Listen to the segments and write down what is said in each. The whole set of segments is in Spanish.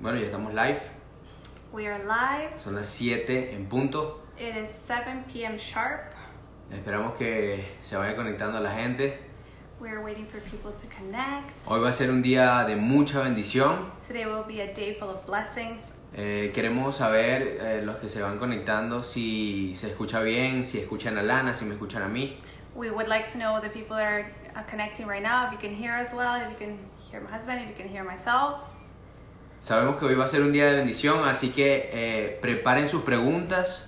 Bueno, ya estamos live. We are live. Son las 7 en punto. It is 7 p.m. sharp. Esperamos que se vaya conectando la gente. We are waiting for people to connect. Hoy va a ser un día de mucha bendición. Today will be a day full of blessings. Eh, queremos saber, eh, los que se van conectando, si se escucha bien, si escuchan a Lana, si me escuchan a mí. We would like to know the people that are uh, connecting right now, if you can hear us well, if you can hear my husband, if you can hear myself. Sabemos que hoy va a ser un día de bendición, así que eh, preparen sus preguntas.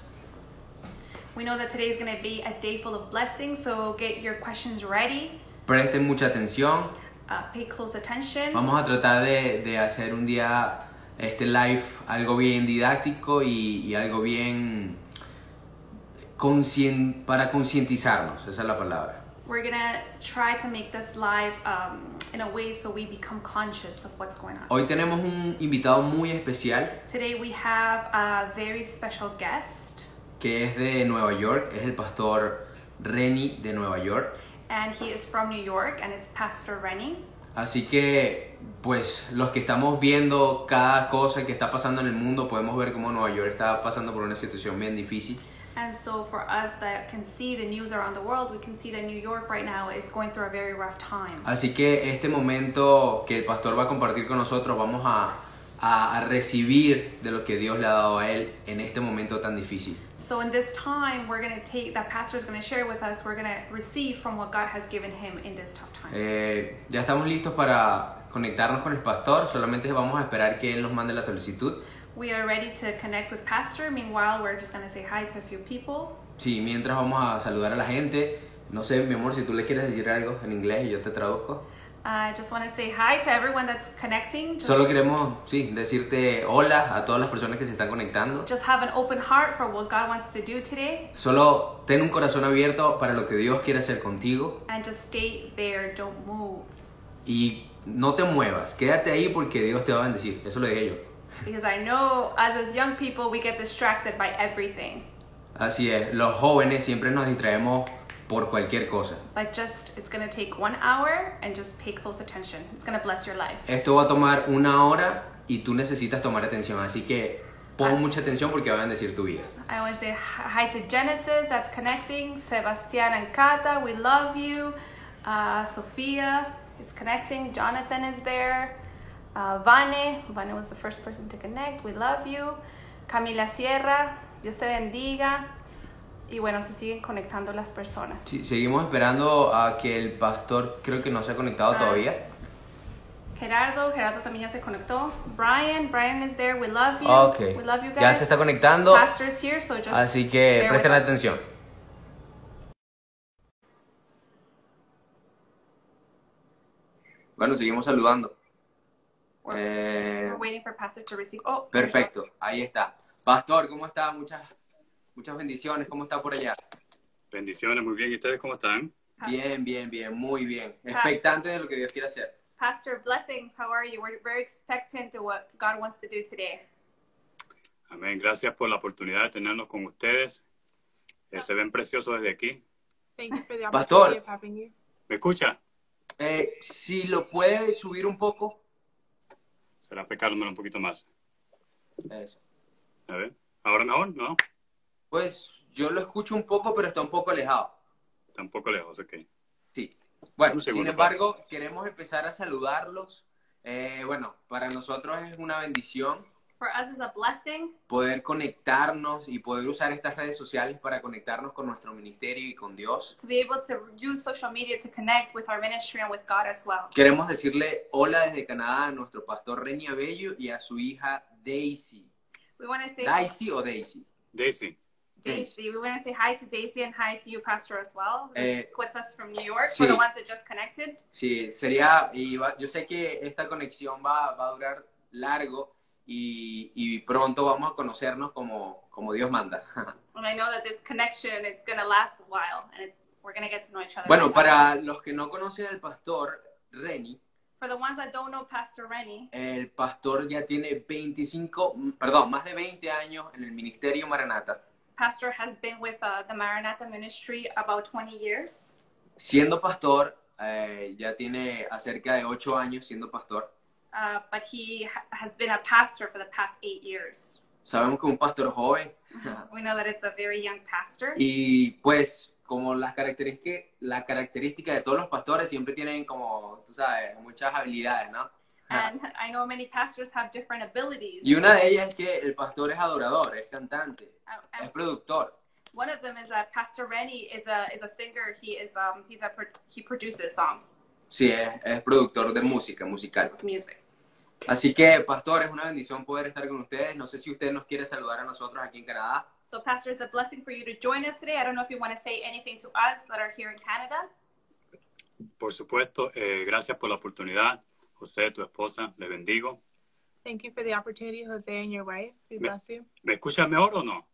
We know that today is going to be a day full of blessings, so get your questions ready. Presten mucha atención. Uh, pay close attention. Vamos a tratar de, de hacer un día, este live, algo bien didáctico y, y algo bien conscien- para concientizarnos, esa es la palabra. We're to try to make this live um, in a way so we become conscious of what's going on. Hoy tenemos un invitado muy especial Today we have a very special guest, que es de Nueva York, es el pastor Reni de Nueva York. and he is from New York, and it's Pastor Rennie. Así que, pues, los que estamos viendo cada cosa que está pasando en el mundo, podemos ver cómo Nueva York está pasando por una situación bien difícil. And so, for us that can see the news around the world, we can see that New York right now is going through a very rough time. Así que este momento que el pastor va a compartir con nosotros, vamos a, a- recibir de lo que Dios le ha dado a él en este momento tan difícil. So, in this time, we're going to take that Pastor is going to share with us, we're going to receive from what God has given him in this tough time. Eh, ya estamos listos para conectarnos con el pastor, solamente vamos a esperar que él nos mande la solicitud. We are ready to connect with Pastor. Meanwhile, we're just going to say hi to a few people. Sí, mientras vamos a saludar a la gente. No sé, mi amor, si tú le quieres decir algo en inglés y yo te traduzco. I just want to say hi to everyone that's connecting. Just, Solo queremos, sí, decirte hola a todas las personas que se están conectando. just have an open heart for what God wants to do today. Solo ten un corazón abierto para lo que Dios quiere hacer contigo and just stay there, don't move. y no te muevas. Quédate ahí porque Dios te va a bendecir. Eso lo dije yo. Because I know as as young people we get distracted by everything. Así es, los jóvenes siempre nos distraemos por cualquier cosa. But just it's gonna take one hour and just pay close attention. It's gonna bless your life. Esto va a tomar una hora y tú necesitas tomar atención. Así que pon mucha atención porque va a bendecir tu vida. I want to say hi to Genesis that's connecting, Sebastian and Kata, we love you. Uh, Sophia is connecting, Jonathan is there. Uh, Vane, Vane was the first person to connect, we love you. Camila Sierra, Dios te bendiga. Y bueno, se siguen conectando las personas. Sí, seguimos esperando a que el pastor, creo que no se ha conectado Ah. todavía. Gerardo, Gerardo también ya se conectó. Brian, Brian is there, we love you. Ok. We love you guys. Ya se está conectando. Pastor's here, so just Así que bear presten atención. Bueno, seguimos saludando. Eh, We're waiting for Pastor to receive. Oh, perfecto, ahí está. Pastor, ¿cómo está? Muchas, muchas bendiciones. ¿Cómo está por allá? Bendiciones, muy bien. ¿Y ustedes cómo están? Bien, bien, bien, muy bien. Expectante de lo que Dios quiere hacer. Pastor, blessings. How are you? We're very expectant to what God wants to do today. Amén. Gracias por la oportunidad de tenernos con ustedes. Eh, se ven preciosos desde aquí. Thank you for the Pastor. opportunity of having you. ¿Me escucha? Eh, si lo puede subir un poco. Será pecármelo un poquito más. Eso. A ver. ¿Ahora mejor? ¿No? Pues yo lo escucho un poco, pero está un poco alejado. Está un poco lejos, ok. Sí. Bueno, Un segundo, sin embargo, queremos empezar a saludarlos. Eh, bueno, para nosotros es una bendición For us, it's a blessing poder conectarnos y poder usar estas redes sociales para conectarnos con nuestro ministerio y con Dios. to be able to use social media to connect with our ministry and with God as well. Queremos decirle hola desde Canadá a nuestro pastor Reni Abello y a su hija Daisy. We want to say ¿Daisy o Daisy? Daisy. Daisy. We want to say hi to Daisy and hi to you, Pastor, as well. Eh, with us from New York. sí. For the ones that just connected. Sí, sería, y va- yo sé que esta conexión va, va a durar largo y, y pronto vamos a conocernos como, como Dios manda. And I know that this connection it's gonna last a while, and it's we're gonna get to know each other. Bueno, para los que no conocen al pastor Reni, For the ones that don't know Pastor Rennie, el pastor ya tiene 25, mm, perdón, más de 20 años en el ministerio Maranata. Pastor has been with uh, the Maranatha ministry about 20 years. Siendo pastor, eh, ya tiene acerca de 8 años siendo pastor. Uh, but he ha- has been a pastor for the past eight years. Sabemos que un pastor joven We know that it's a very young pastor. y pues como las características, la característica de todos los pastores siempre tienen como, tú sabes, muchas habilidades, ¿no? And I know many pastors have different abilities. Y una de ellas es que el pastor es adorador, es cantante, Uh, es productor. one of them is that Pastor Rennie is a is a singer. He is um he's a he produces songs, Sí, es, es productor de música, musical. music. Así que, pastor, es una bendición poder estar con ustedes. No sé si usted nos quiere saludar a nosotros aquí en Canadá. So, Pastor, it's a blessing for you to join us today. I don't know if you want to say anything to us that are here in Canada. Por supuesto, eh, gracias por la oportunidad. José, tu esposa, le bendigo. Thank you for the opportunity, Jose and your wife. We Me- bless you. ¿Me escuchas mejor o no?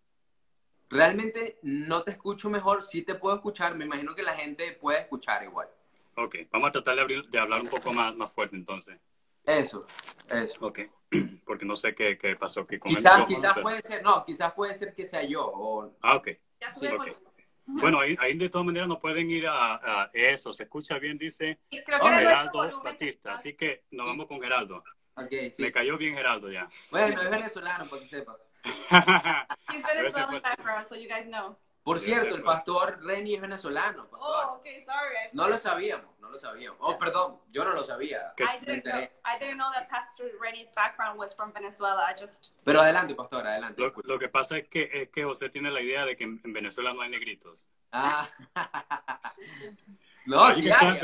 Realmente no te escucho mejor, sí te puedo escuchar. Me imagino que la gente puede escuchar igual. Ok, vamos a tratar de, abrir- de hablar un poco más, más fuerte entonces. Eso, eso. Ok, porque no sé qué, qué pasó aquí con el Quizás, micrófono, quizás pero- puede ser, no, quizás puede ser que sea yo. O, Ah, ok. Ya Sí, subimos. ok. Bueno, ahí, ahí de todas maneras no pueden ir a, a eso. Se escucha bien, dice Creo que Geraldo. Batista. Así que nos vamos con Geraldo. ok, sí. Me cayó bien Geraldo ya. Bueno, es venezolano, para que sepa. He's Venezuelan background, so you guys know. Por cierto, el pues. pastor Renny es venezolano. pastor. Oh, okay, sorry. No lo sabíamos, no lo sabíamos. Oh, perdón, yo no lo sabía. ¿Qué? I didn't know. enteré. I didn't know that Pastor Rennie's background was from Venezuela. I just Pero adelante, pastor, adelante. Lo, lo que pasa es que, es que José tiene la idea de que en, en Venezuela no hay negritos. Ah. no, sí, hay.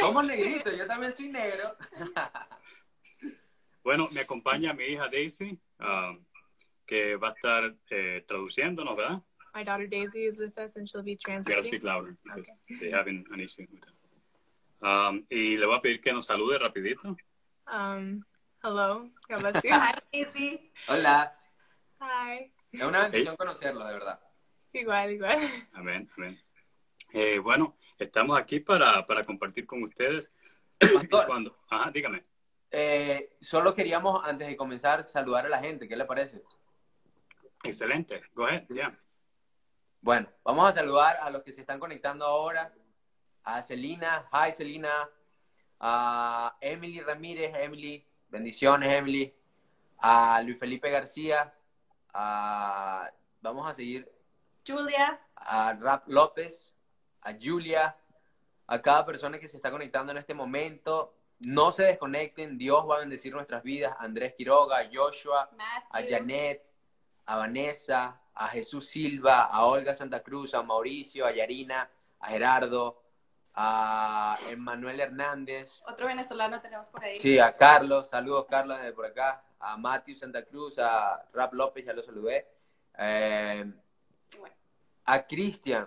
Somos negritos, yo también soy negro. Bueno, me acompaña mi hija Daisy, um, que va a estar eh, traduciéndonos, ¿verdad? My daughter Daisy is with us and she'll be You translating. speak louder because they have an, an issue with that. Um, y le voy a pedir que nos salude rapidito. Um, hello. God bless you. hi, Daisy. Hola. Hi. Es una bendición conocerlos, de verdad. Igual, igual. Amén, amén. Eh, bueno, estamos aquí para, para compartir con ustedes. Pastor. Cuando, ajá, dígame. Eh, solo queríamos, antes de comenzar, saludar a la gente. ¿Qué le parece? Excelente. Go ahead, yeah. Bueno, vamos a saludar a los que se están conectando ahora. A Celina, hi Celina. A Emily Ramírez, Emily, bendiciones Emily. A Luis Felipe García. A, vamos a seguir Julia. a Rap López, a Julia, a cada persona que se está conectando en este momento. No se desconecten, Dios va a bendecir nuestras vidas. Andrés Quiroga, a Joshua, a. Janet, a Vanessa, a Jesús Silva, a Olga Santa Cruz, a Mauricio, a Yarina, a Gerardo, a Emmanuel Hernández, Otro venezolano tenemos por ahí. sí, a Carlos, saludos Carlos desde por acá, a Matthew Santa Cruz, a Rap López, ya lo saludé, eh, Bueno. a Cristian,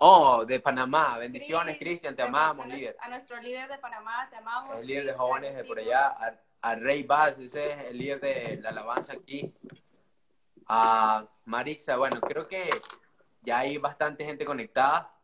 oh, de Panamá, bendiciones Cristian, te amamos, a líder. A nuestro líder de Panamá, te amamos. el líder de jóvenes de por allá, a, a Rey Vaz, ese es el líder de la alabanza aquí, a Marixa, bueno, creo que ya hay bastante gente conectada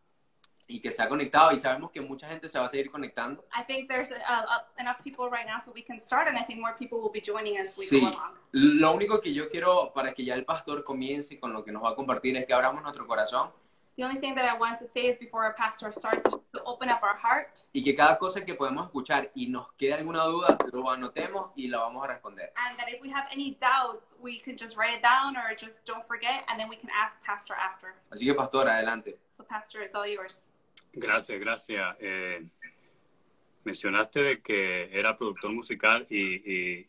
y que se ha conectado y sabemos que mucha gente se va a seguir conectando. I think there's uh, uh, enough people right now so we can start, and I think more people will be joining as we Sí. go along. Lo único que yo quiero para que ya el pastor comience con lo que nos va a compartir es que abramos nuestro corazón The only thing that I want to say is before our pastor starts is to open up our heart y que cada cosa que podemos escuchar y nos quede alguna duda, lo anotemos y la vamos a responder. and that if we have any doubts, we can just write it down or just don't forget, and then we can ask pastor after. Así que pastor, adelante. So, pastor, it's all yours. Gracias, gracias. Eh, mencionaste de que era productor musical y, y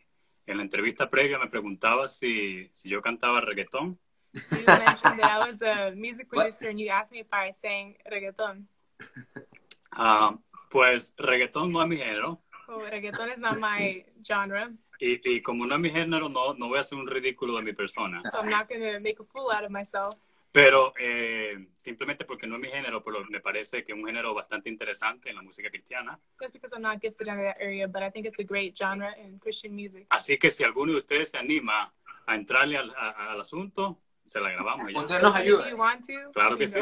en la entrevista previa me preguntaba si, si yo cantaba reggaetón. You mentioned that I was a music What? producer and you asked me if I sang reggaeton. Ah, pues reggaetón no es mi género Well, reggaeton is not my genre, y, y como no es mi género no, no voy a hacer un ridículo de mi persona. so I'm not going to make a fool out of myself. Pero eh, simplemente porque no es mi género, pero me parece que es un género bastante interesante en la música cristiana. Just because I'm not gifted in that area, but I think it's a great genre in Christian music. Así que si alguno de ustedes se anima a entrarle al, a- al asunto, se la grabamos. Usted nos ayuda. Claro que sí.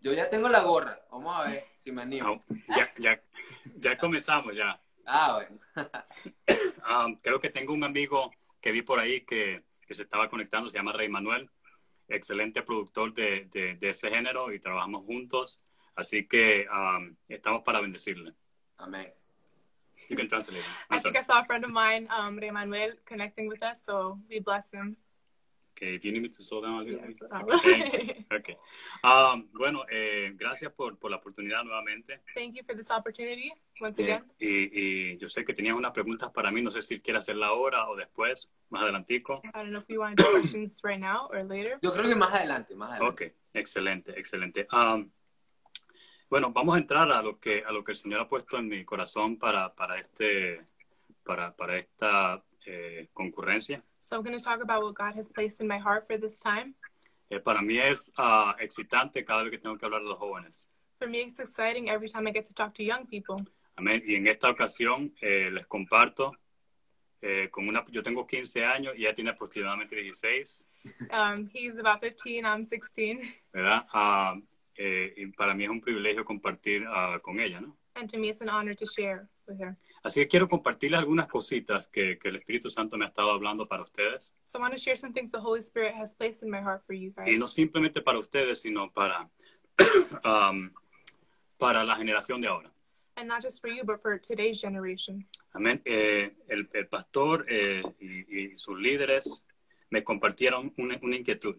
Yo ya tengo la gorra. Vamos a ver si me animo. No, ya, ya, ya comenzamos ya. Ah, bueno. Um, creo que tengo un amigo que vi por ahí que, que se estaba conectando, se llama Rey Manuel, excelente productor de, de, de ese género y trabajamos juntos, así que um, estamos para bendecirle. Amén. You can translate. I think I saw a friend of mine, um, Rey Manuel, connecting with us, so we bless him. Okay, if you need me to slow down a little Yes. bit. Okay. okay. Um, bueno, eh, gracias por, por la oportunidad nuevamente. Thank you for this opportunity once Eh, again. y, y yo sé que tenías unas preguntas para mí, no sé si quieres hacerla ahora o después, más adelantico. I don't know if you want to do questions right now or later. Yo creo que más adelante, más adelante. Ok, excelente, excelente. Um, bueno, vamos a entrar a lo que a lo que el Señor ha puesto en mi corazón para, para este para, para esta eh, concurrencia. So I'm going to talk about what God has placed in my heart for this time. Eh, para mí es ah, excitante cada vez que tengo que hablar de los jóvenes. For me, it's exciting every time I get to talk to young people. Amén. Y en esta ocasión eh, les comparto eh, con una. Yo tengo 15 años y ella tiene aproximadamente 16, Um, he's about 15, I'm 16, ¿verdad? Ah, eh, y para mí es un privilegio compartir ah, con ella, ¿no? and to me, it's an honor to share with her. Así que quiero compartirles algunas cositas que, que el Espíritu Santo me ha estado hablando para ustedes. So I want to share some things the Holy Spirit has placed in my heart for you Y no guys. simplemente para ustedes, sino para, um, para la generación de ahora. And not just for you, but for today's generation. Amén. Eh, el, el pastor eh, y, y sus líderes me compartieron una, una inquietud.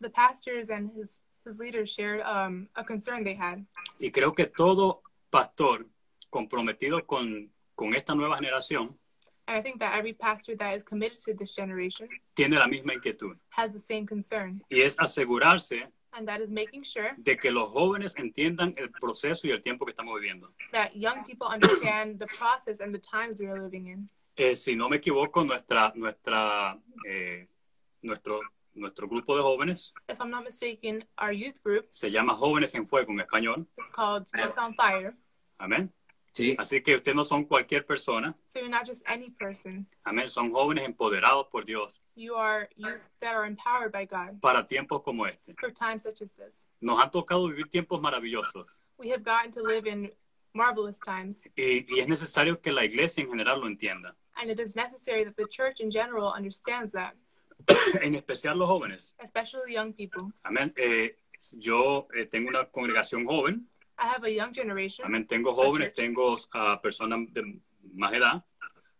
The pastors and his, his leaders shared um, a concern they had. Y creo que todo pastor comprometido con, con esta nueva generación And I think that every pastor that is committed to this generation tiene la misma inquietud. has the same concern. Y es asegurarse And that is making sure de que los jóvenes entiendan el proceso y el tiempo que estamos viviendo. that young people understand the process and the times we are living in. Eh, si no me equivoco, nuestra, nuestra, eh, nuestro, nuestro grupo de jóvenes If I'm not mistaken, our youth group se llama Jóvenes en Fuego en español. is called on Fire. Amén. Sí. Así que ustedes no son cualquier persona. So you're not just any person. Amén. Son jóvenes empoderados por Dios You are youth that are empowered by God para tiempos como este. for times such as this. Nos han tocado vivir tiempos maravillosos We have gotten to live in marvelous times, y, y es necesario que la iglesia en general lo entienda. and it is necessary that the church in general understands that, En especial los jóvenes. especially young people. Amén. Eh, yo eh, tengo una congregación joven. I have a young generation. Amén. Tengo jóvenes, tengo ah, personas de más edad.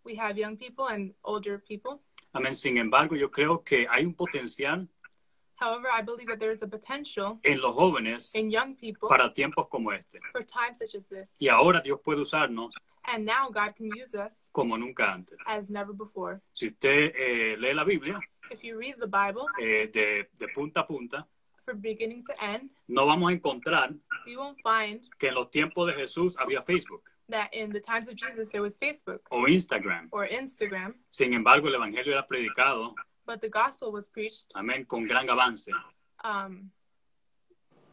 We have young people and older people. Amén. Sin embargo, yo creo que hay un potencial However, I believe that there is a potential en los jóvenes in young people para tiempos como este. for times such as this. Y ahora Dios puede usarnos And now God can use us como nunca antes. as never before. Si usted eh, lee la Biblia If you read the Bible eh, de, de punta a punta, from beginning to end, no vamos a encontrar we won't find que en los tiempos de Jesús había Facebook that in the times of Jesus there was Facebook o Instagram. or Instagram, Sin embargo, el Evangelio era predicado, but the gospel was preached amén, con gran avance. um,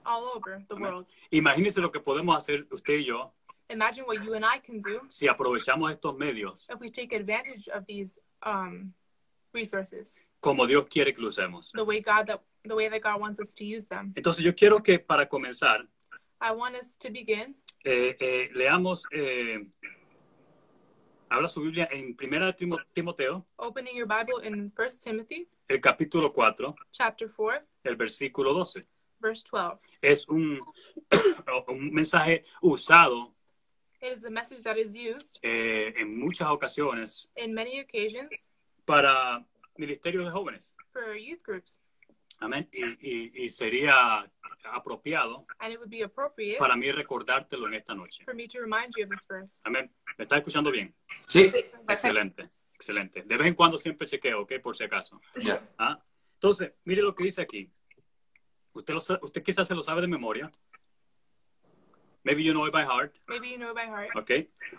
all over the Amen. world. Imagínense lo que podemos hacer usted y yo Imagine what you and I can do si aprovechamos estos medios if we take advantage of these um, resources como Dios quiere que lo usemos. the way God that the way that God wants us to use them. Entonces yo quiero que para comenzar I want us to begin. eh, eh, leamos, eh, habla su Biblia en Primera de Timo- Timoteo, Opening your Bible in 1 Timothy el capítulo 4, chapter 4, el versículo 12. verse 12. Es un, un mensaje usado It is a message that is used eh, en muchas ocasiones in many occasions para ministerios de jóvenes. for youth groups, Amén. Y, y- y sería apropiado and it would be appropriate para mí recordártelo en esta noche. for me to remind you of this verse. Amén. ¿Me está escuchando bien? Sí. Excelente, excelente. De vez en cuando siempre chequeo, ¿ok? Por si acaso. Ya. ¿Ah? Entonces, mire lo que dice aquí. Usted, lo usted quizás se lo sabe de memoria. Maybe you know it by heart, Maybe you know by heart. ¿ok?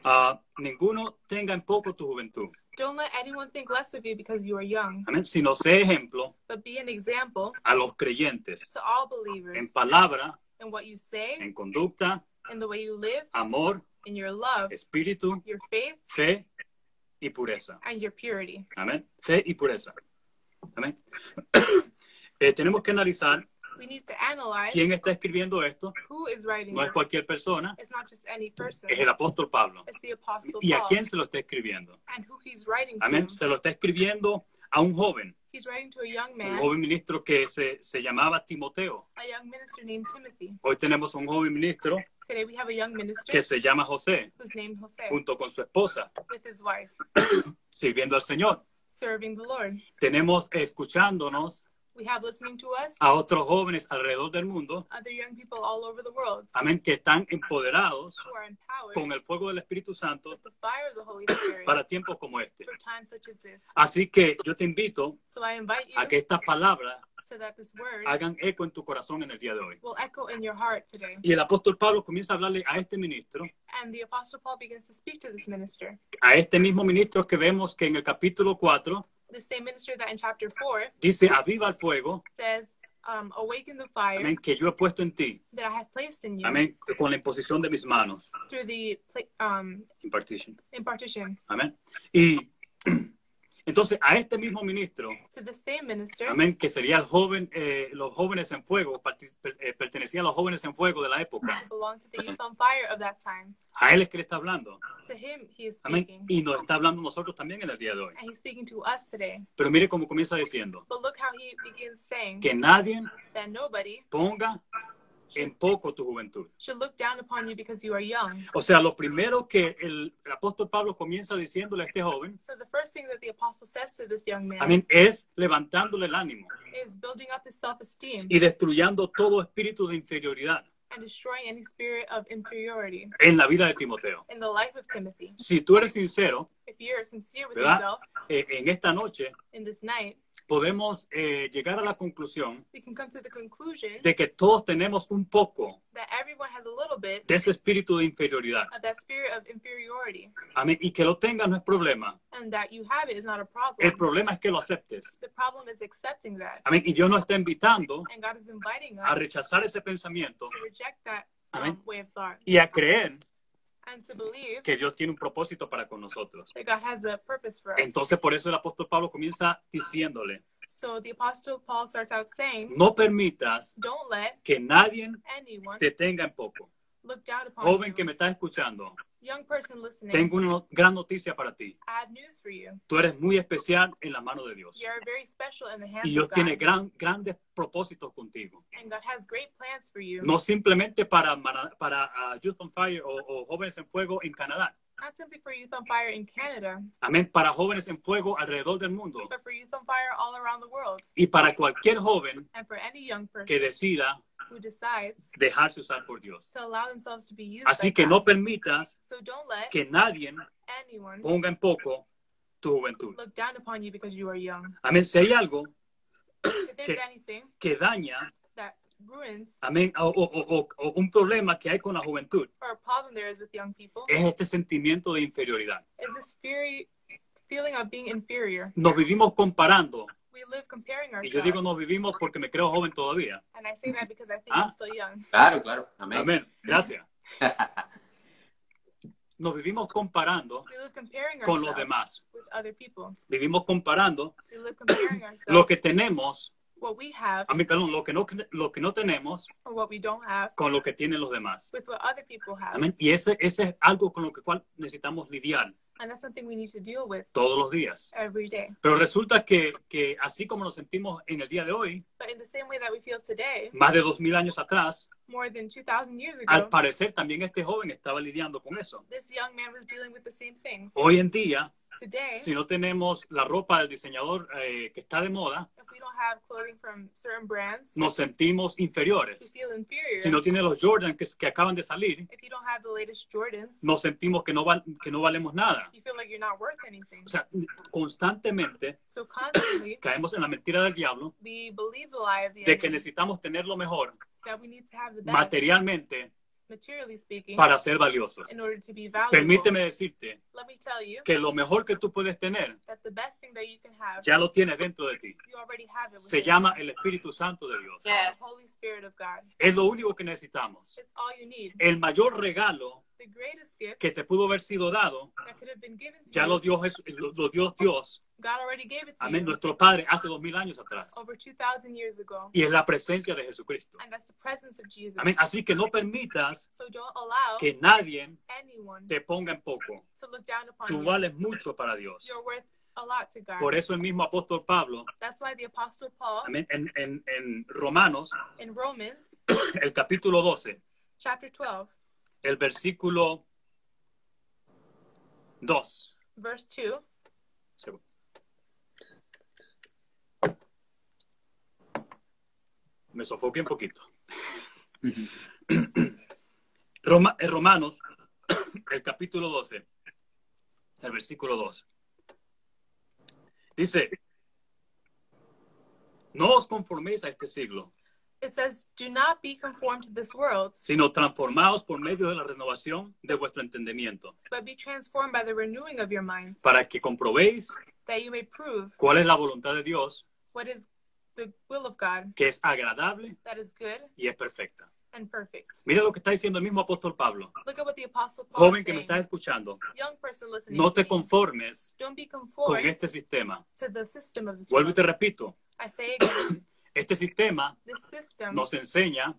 Ah, ninguno tenga en poco tu juventud. Don't let anyone think less of you because you are young, Amén. Sino sé ejemplo but be an example a los creyentes to all en believers palabra, in what you say, en conducta, in the way you live, amor, in your love, espíritu, your faith, fe y pureza. and your purity. Amén. Fe y pureza. Amén. Eh, tenemos que analizar We need to analyze quién está escribiendo esto. who is writing No es cualquier persona, It's not just any person. es el apóstol Pablo. It's the apostle ¿Y a quién se lo está escribiendo? and who he's writing Amén. to. Se lo está escribiendo a un joven. He's writing to a young un man, joven ministro que se, se llamaba Timoteo. a young minister named Timothy. Hoy tenemos un joven ministro Today we have a young minister que se llama José, who's named Jose junto con su esposa, with his wife, sirviendo al Señor. serving the Lord. Tenemos escuchándonos We have listening to us a otros jóvenes alrededor del mundo, other young people all over the world amén, que están empoderados who are empowered con el fuego del Espíritu Santo with the fire of the Holy Spirit para tiempos como este. for times such as this. Así que yo te invito So I invite a you que estas palabras so that this word hagan eco en tu corazón en el día de hoy. will echo in your heart today. Y el apóstol Pablo comienza a hablarle a este ministro, And the Apostle Paul begins to speak to this minister, a este mismo ministro que vemos que en el capítulo 4 the same minister that in chapter 4 dice, aviva el fuego, says, um, Awaken the fire amén, que yo he puesto en ti, that I have placed in you amén, con la imposición de mis manos, through the um, impartition, impartition. amén. Y entonces a este mismo ministro, amén, que sería el joven, eh, los jóvenes en fuego, eh, pertenecía a los jóvenes en fuego de la época, a él es que le está hablando, To him, he is amén, speaking. y nos está hablando nosotros también en el día de hoy. And he's speaking to us today. Pero mire cómo comienza diciendo, But look how he begins saying que nadie that nobody ponga en poco tu juventud. look down upon you because you are young. O sea, lo primero que el, el apóstol Pablo comienza diciéndole a este joven, So man es levantándole el ánimo is building up his self-esteem y destruyendo todo espíritu de inferioridad and destroying any spirit of inferiority en la vida de Timoteo. in the life of Timothy. Si tú eres sincero, If you're sincere with ¿verdad? yourself eh, en esta noche in this night, podemos eh, llegar a la conclusión we can come to the conclusion de que todos tenemos un poco that everyone has a little bit de ese espíritu de inferioridad. of that spirit of inferiority Amén. Y que lo tengas no es problema. and that you have it is not a El problem. problema es que lo aceptes. The problem is accepting that. Amén. Y Dios nos está invitando And God is inviting a us rechazar ese pensamiento to reject that um, way of thought y a creer que Dios tiene un propósito para con nosotros. that God has a purpose for us. Entonces, por eso el apóstol Pablo comienza diciéndole, So the apostle Paul starts out saying, no permitas "Don't let que nadie anyone te tenga en poco. look down upon Joven you." que me estás escuchando, Young person listening, tengo una gran noticia para ti. I have news for you. Tú eres muy especial en la mano de Dios. You're very special in the hands Y Dios of God, tiene gran, grandes propósitos contigo. and God has great plans for you. No simplemente para, para, ah, Youth on Fire o, o Jóvenes en Fuego en Canadá. Not simply for Youth on Fire in Canada, Amén. Para jóvenes en fuego alrededor del mundo. but for Youth on Fire all around the world, Y para cualquier joven and for any young person que decida who decides dejarse usar por Dios. to allow themselves to be used Así que God. no permitas So don't let que nadie anyone ponga en poco tu juventud. look down upon you because you are young. Amén. Si hay algo Que- anything que daña, that ruins amén, o, o- o- o- un problema que hay con la juventud, or a problem there is with young people, es este sentimiento de inferioridad. is this feeling of being inferior. Nos vivimos comparando, y yo digo nos ourselves. vivimos porque me creo joven todavía. And I say that because I think Ah. I'm still young. Claro, claro. Amén. Amén. Gracias. Nos vivimos comparando We live comparing con los ourselves demás. with other people. Vivimos comparando We live comparing lo ourselves, que tenemos, what we have a mí, perdón, lo que no, lo que no tenemos what we don't have, con lo que tienen los demás. with what other people have. Amén. Y ese, ese es algo con lo que cual necesitamos lidiar And that's something we need to deal with todos los días. every day. Pero resulta que, que así como nos sentimos en el día de hoy, But in the same way that we feel today, más de dos mil años atrás, more than 2,000 years al ago, parecer también este joven estaba lidiando con eso. this young man was dealing with the same things. Hoy en día, Today, si no tenemos la ropa del diseñador eh, que está de moda, if we don't have clothing from certain brands, nos sentimos we inferiores. feel inferior. Si no tiene los Jordan que, que acaban de salir, if you don't have the latest Jordans, nos sentimos que no, val- que no valemos nada. like you're not worth anything. O sea, constantemente So caemos en la mentira del diablo de que necesitamos tener lo mejor that we need to have the best, materialmente para ser valiosos. Permíteme decirte que lo mejor que tú puedes tener ya lo tienes dentro de ti. Se llama el Espíritu Santo de Dios. you. the Holy Spirit of God. Es lo único que necesitamos. El mayor regalo que te pudo haber sido dado, that could have been given to ya you, lo dio, Jes- lo, lo dio Dios, God already gave it to amén, you nuestro Padre, hace dos mil años atrás. over 2,000 years ago. Y es la presencia de Jesucristo. And that's the presence of Jesus. Amén. Así que no permitas So don't allow que nadie anyone te ponga en poco. Tú you. vales mucho para Dios. You're worth a lot to God. Por eso el mismo apóstol Pablo, That's why the Apostle Paul amén, en, en, en Romanos, in Romans el capítulo 12, chapter 12, el versículo 2. verse 2, Segundo. Me sofoqué un poquito. Roma- en Romanos, el capítulo 12, el versículo 2. Dice, no os conforméis a este siglo, it says, Do not be conformed to this world, sino transformaos por medio de la renovación de vuestro entendimiento, but be transformed by the renewing of your minds, para que comprobéis that you may prove cuál es la voluntad de Dios, what is the will of God, que es agradable that is good y es perfecta. and perfect. Mira lo que está diciendo el mismo apóstol Pablo. Look at what the Apostle Paul Joven que me estás escuchando, Young person listening no to te me, conformes don't be con este sistema. to the system of this Vuelvo y te repito, I say again, este sistema nos enseña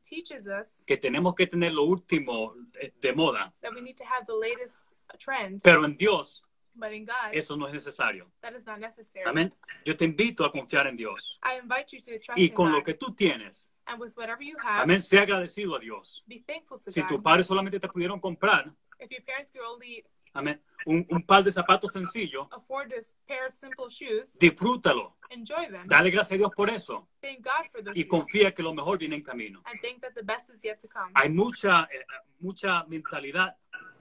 que tenemos que tener lo último eh, de moda, that we need to have the latest trend, pero en Dios but in God, eso no es necesario. that is not necessary. Amén. Yo te invito a confiar en Dios I invite you to trust y in con lo God, que tú tienes, and with whatever you have, amén, sea agradecido a Dios. be thankful to Si tus padres solamente te pudieron comprar, If your parents could only amén, un, un par de zapatos sencillos, afford a pair of simple shoes, disfrútalo. enjoy them. Dale gracias a Dios por eso y confía que lo mejor viene en camino. and think that the best is yet to come. Hay mucha, eh, mucha mentalidad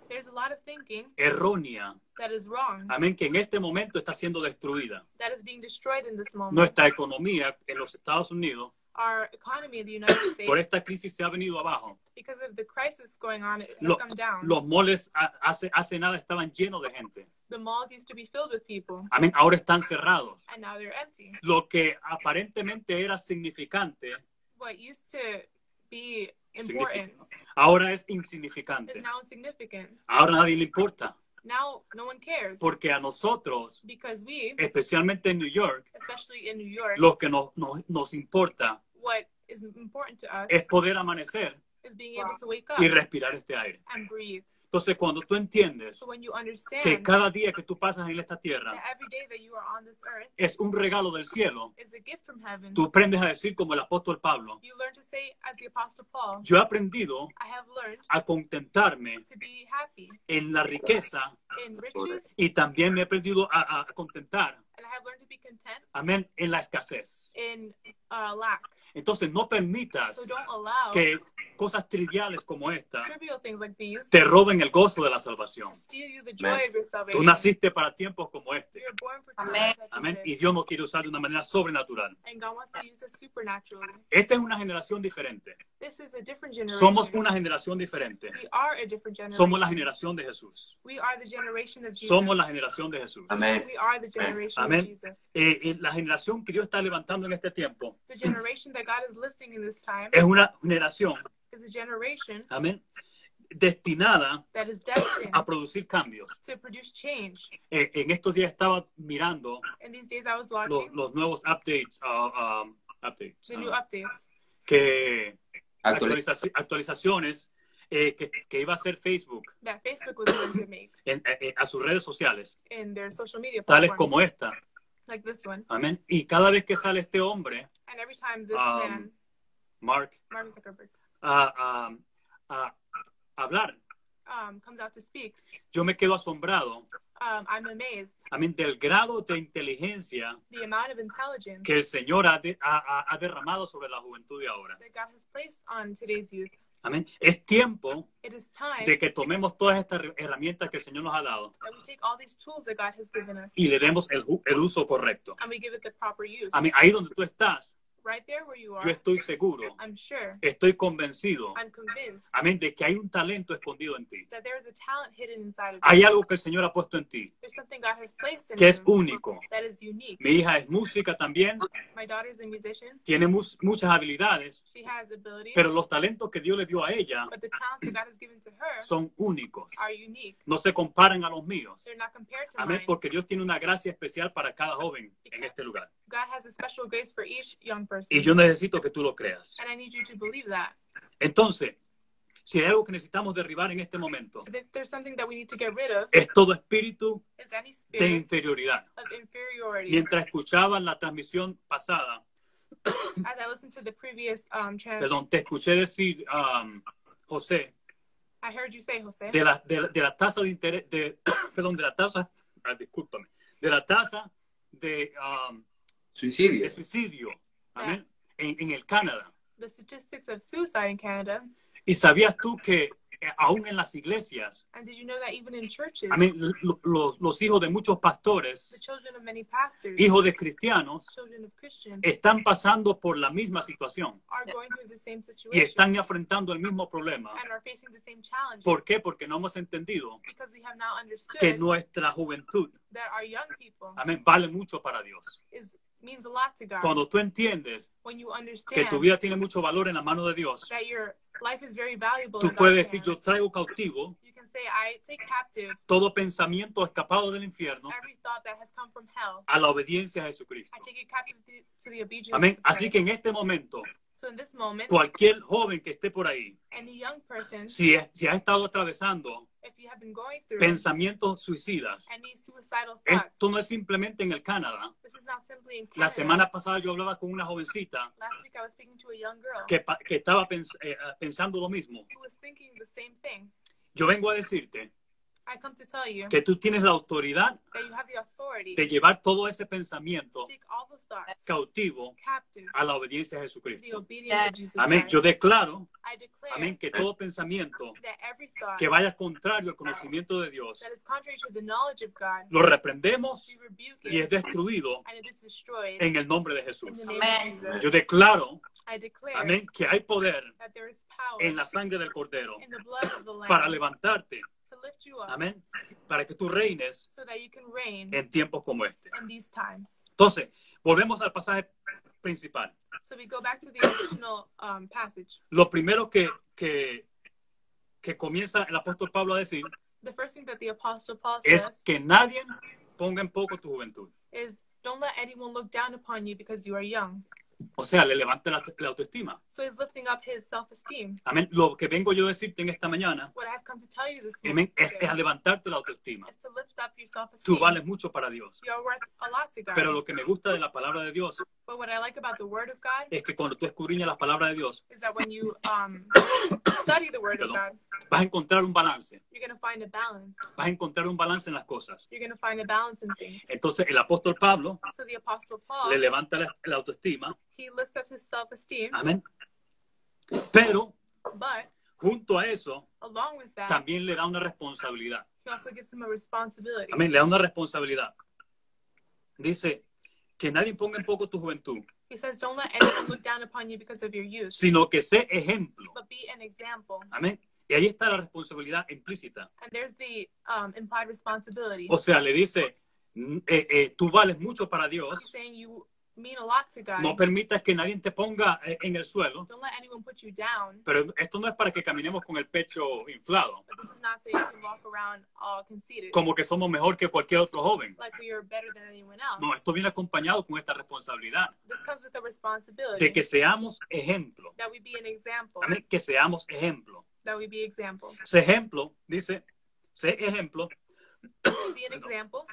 There's a lot of thinking errónea, that is wrong, amén, que en este momento está siendo destruida. that is being destroyed in this moment. Nuestra economía en los Estados Unidos, Our economy in the United por States, esta crisis, se ha venido abajo. because of the crisis going on, it has Lo- come down. los moles hace, hace nada estaban llenos de gente. The malls used to be filled with people, ahora están cerrados. and now they're empty. Lo que aparentemente era significante, What used to be important ahora es is insignificante. now insignificant. Ahora nadie le importa. Now no one cares Porque a nosotros, we, especialmente en New York, especially in New York, lo que nos, nos, nos importa what is important to us es poder amanecer is being able to wake up y respirar este aire. and breathe. Entonces, cuando tú entiendes So when you understand que cada día que tú pasas en esta that tierra every day that you are on this earth es un regalo del cielo, is a gift from heaven, tú aprendes a decir como el apóstol Pablo, you learn to say as the apostle Paul, yo he aprendido I have learned a contentarme to be happy en la riqueza in riches y también me he aprendido a, a contentar, and I have learned to be content amén, en la escasez. in uh, lack. Entonces, no permitas So don't allow que cosas triviales como esta like these te roben el gozo de la salvación. Tú naciste para tiempos como este. Amén. this, Y Dios nos quiere usar de una manera sobrenatural. and God wants to use us supernaturally. Esta es una generación diferente. This is a different generation. Somos una generación diferente. we are a different generation. Somos la generación de Jesús. We are the generation of Jesus. Somos la generación de Jesús. Amén. Amén. Eh, eh, la generación que Dios está levantando en este tiempo The generation that God is lifting in this time es una generación, is a generation amén, destinada that is destined a producir cambios. to produce change. Eh, en estos días estaba mirando In these days, I was los, watching los nuevos updates, uh, um, updates, the new uh, updates. que Actualiza- actualiza- actualizaciones eh, que, que iba a hacer Facebook that Facebook was going to make en- eh, a sus redes sociales, in their social media tales como esta. like this one. Amén. Y cada vez que sale este hombre, And every time this Um, man, Mark, Mark Zuckerberg, a- a- a hablar, um, comes out to speak, yo me quedo asombrado, um, I'm amazed amén, del grado de inteligencia the amount of intelligence que el Señor ha, de- ha- ha- derramado sobre la juventud de ahora. that God has placed on today's youth. Amén. Es tiempo de que tomemos todas estas herramientas que el Señor nos ha dado that we take all these tools that God has given us y le demos el, el uso correcto. and we give it the proper use. Amén. Ahí donde tú estás, right there where you yo are, estoy seguro, I'm sure, estoy convencido, I'm convinced amén, de que hay un talento escondido en ti. that there is a talent hidden inside of Hay you. algo que el Señor ha puesto en ti, There's something God has placed in que es único. that is unique. Mi hija es música también, My daughter's a musician. tiene muchas habilidades, She has abilities, pero los talentos que Dios le dio a ella but the talents that God has given to her son únicos. are unique. No se comparan a los míos. They're not compared to Amén, mine. porque Dios tiene una gracia especial para cada joven en este lugar. God has a special grace for each young person. Y yo necesito que tú lo creas. And I need you to believe that. Entonces, si hay algo que necesitamos derribar en este momento, of, es todo espíritu de inferioridad. Mientras escuchaban la transmisión pasada, As I listened to the previous um, perdón, te escuché decir, um, José, I heard you say, Jose, de la, de, la- de la tasa de interés, de, perdón, de la tasa, ah, discúlpame, de la tasa de, um, Suicidio. de suicidio, amén, en, en el Canadá. the statistics of suicide in Canada. Y sabías tú que eh, aún en las iglesias, And did you know that even in churches, amén, lo- los, los hijos de muchos the pastores, children of many pastors, hijos de cristianos, children of Christians, están pasando por la misma situación are going through the same y situation están enfrentando el mismo problema. and are facing the same challenges ¿Por qué? Porque no hemos entendido because we have now understood que nuestra juventud, that our young people amén, vale mucho para Dios. is means a lot to God. Cuando tú entiendes when you que understand tu vida tiene mucho valor en la mano de Dios, that your life is very valuable, tú in puedes God's decir, yo hands, traigo cautivo you can say, I take captive todo pensamiento escapado del infierno every thought that has come from hell. a la obediencia a Jesucristo. I take it captive to- to the obedience Amén. of Así Christ. que en este momento, So in this moment, cualquier joven que esté por ahí, any young person, si, es- si ha estado atravesando if you have been going through pensamientos suicidas, esto no es simplemente en el Canadá. this is not simply in Canada. La semana pasada yo hablaba con una jovencita Last week I was speaking to a young girl que, que estaba pens- eh, pensando lo mismo. who was thinking the same thing. Yo vengo a decirte I come to tell you que tú tienes la autoridad that you have the authority de to llevar todo ese pensamiento take all those thoughts cautivo captive a la obediencia a to the Jesucristo. obedience of Jesus Amén. Christ. Yo declaro, I declare amén, que todo pensamiento that every thought que vaya contrario al conocimiento de Dios, that is contrary to the knowledge of God, lo reprendemos we rebuke y es destruido and it is destroyed en el nombre de in Jesús. the name of Yo Jesus. declaro, I declare amén, que hay poder that there is power en la sangre del Cordero in the blood of the Lamb para levantarte, to lift you up amén, para que tú reines so that you can reign en tiempos como este. in these times. Entonces, volvemos al pasaje principal. So we go back to the original um, passage. Lo primero que, que, que comienza el apóstol Pablo a decir The first thing that the Apostle Paul es says que nadie ponga en poco tu juventud. is don't let anyone look down upon you because you are young. O sea, le levante la, la autoestima. So he's lifting up his self esteem. Amén. Lo que vengo yo a decirte en esta mañana What I've come to tell you this amén, morning es, es a levantarte la autoestima. is to lift up your Tú vales mucho para Dios. You're worth a lot to God. Pero lo que me gusta de la palabra de Dios But what I like about the Word of God es que cuando tú escudriñas la palabra de Dios, is that when you um, study the Word of God, vas a encontrar un balance. you're to find a balance. Vas a encontrar un balance en las cosas. You're to find a balance in things. Entonces, el apóstol Pablo So the Apostle Paul, le levanta la, la autoestima. he lifts up his self esteem, Amén. Pero, but junto a eso, along with that, también le da una responsabilidad. he also gives him a responsibility. Amén. Le da una responsabilidad. Dice que nadie ponga en poco tu juventud, He says, Don't let anyone look down upon you because of your youth, sino que sé ejemplo. but be an example. Amén. Y ahí está la responsabilidad implícita. And there's the um, implied responsibility. O sea, le dice, eh, eh, tú vales mucho para Dios. saying you mean a lot to God. No permitas que nadie te ponga eh, en el suelo. Don't let anyone put you down. Pero esto no es para que caminemos con el pecho inflado, But this is not so you can walk around all conceited, como que somos mejor que cualquier otro joven. like we are better than anyone else. No, esto viene acompañado con esta responsabilidad This comes with a responsibility de que seamos ejemplo. that we be an example. Que seamos ejemplo. That we be example. Ejemplo, dice, ejemplo be an example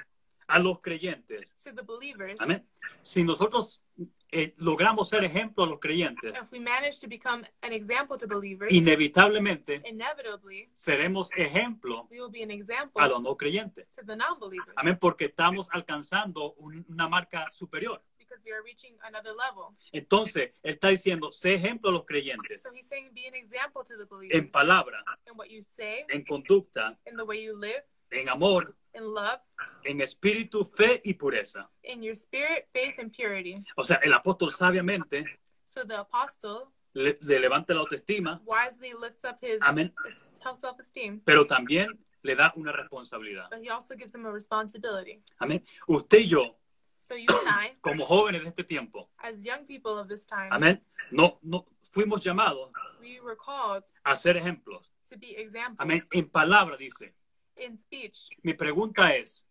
a los creyentes. to the believers. Amén. Si nosotros eh, logramos ser ejemplo a los creyentes, If we manage to become an example to believers, inevitablemente inevitably seremos ejemplo we will be an example a los no creyentes. to the non-believers Amén, porque estamos alcanzando un- una marca superior. because we are reaching another level. Entonces, él está diciendo, sé ejemplo a los creyentes So he's saying be an example to the believers en palabra, in what you say, en conducta, in the way you live, en amor, in love, en espíritu, fe y pureza. in your spirit, faith, and purity. O sea, el apóstol sabiamente So the apostle le, le levanta la autoestima, wisely lifts up his, Amén. his self-esteem, pero también le da una responsabilidad. but he also gives him a responsibility. Amén. Usted y yo, So you and I, como jóvenes de este tiempo, as young people of this time, amén, no, no fuimos llamados we were called a ser ejemplos. to be examples Amén. En palabra dice. In speech. Mi pregunta es,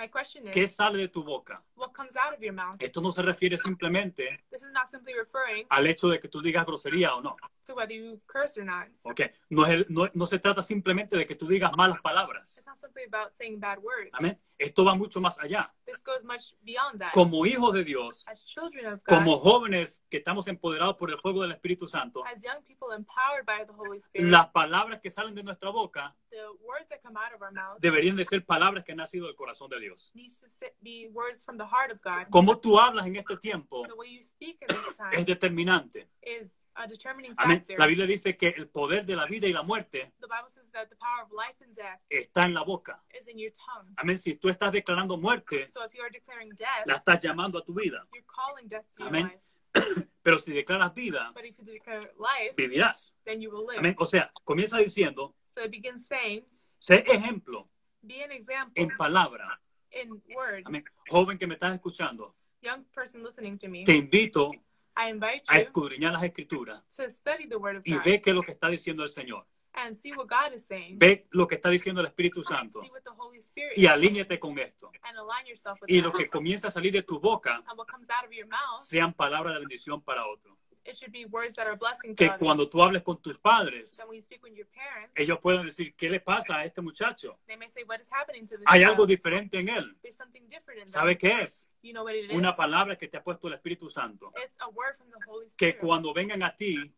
My question is, ¿qué sale de tu boca? what comes out of your mouth? Esto no se refiere simplemente This is not simply referring al hecho de que tú digas grosería o no. to whether you curse or not. ¿ok? No, es el- no, no se trata simplemente de que tú digas malas palabras. It's not simply about saying bad words. Amén. Esto va mucho más allá. This goes much beyond that. Como hijos de Dios, As children of God, como jóvenes que estamos empoderados por el fuego del Espíritu Santo, as young people empowered by the Holy Spirit, las palabras que salen de nuestra boca the words that come out of our mouths deberían de ser palabras que han nacido del corazón de Dios. Needs to sit- be words from the heart of God. Como tú hablas en este tiempo The way you speak in this es time determinante. is a determining Amén. factor. La Biblia dice que el poder de la vida y la muerte The Bible says that the power of life and death está en la boca. is in your tongue. Amén. Si tú estás declarando muerte, So if you are declaring death, la estás llamando a tu vida. you're calling death to your Amén. Pero si declaras vida, But if you declare life, vivirás. then you will live. Amén. O sea, comienza diciendo, So saying, sé ejemplo be an example en palabra. In word. Amén. Joven que me estás escuchando, Young person listening to me, te invito I invite a escudriñar las escrituras to study the word of y God ve qué es lo que está diciendo el Señor. and see what God is saying. Ve lo que está diciendo el Espíritu Santo see what the Holy Spirit y alíñate con esto. and align yourself with Y that. lo que comienza a salir de tu boca and what comes out of your mouth, sean palabras de bendición para otro. It should be words that are blessing to Que cuando tú hables con tus padres, That when you speak with your parents, ellos puedan decir, ¿qué le pasa a este muchacho? they may say, what is happening to this Hay algo diferente en él. There's something different in them. ¿Sabe qué es? You know what it is? Una palabra que te ha puesto el Espíritu Santo. It's a word from the Holy Que Spirit. cuando vengan a ti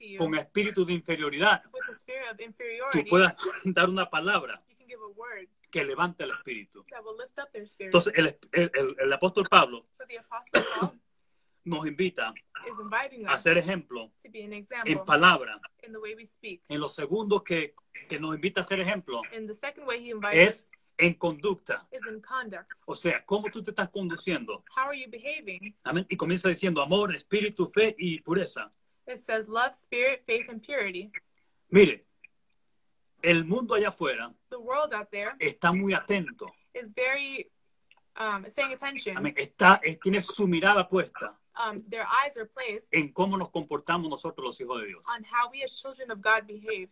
you con espíritu de inferioridad, with a spirit of tú inferiority, puedas dar una palabra que levante el espíritu. that will lift up their spirit. Entonces, el, el- el- el apóstol Pablo so nos invita a ser ejemplo en palabra. in the way we speak. En los segundos que, que nos invita a ser ejemplo es en conducta. is in conduct. O sea, cómo tú te estás conduciendo. How are you behaving? Amén. Y comienza diciendo amor, espíritu, fe y pureza. It says love, spirit, faith, and purity. Mire, el mundo allá afuera The world out there está muy atento. is very, um, is paying attention. Amén. Está, tiene su mirada puesta Um, their eyes are placed en cómo nos comportamos nosotros los hijos de Dios. on how we as children of God behave.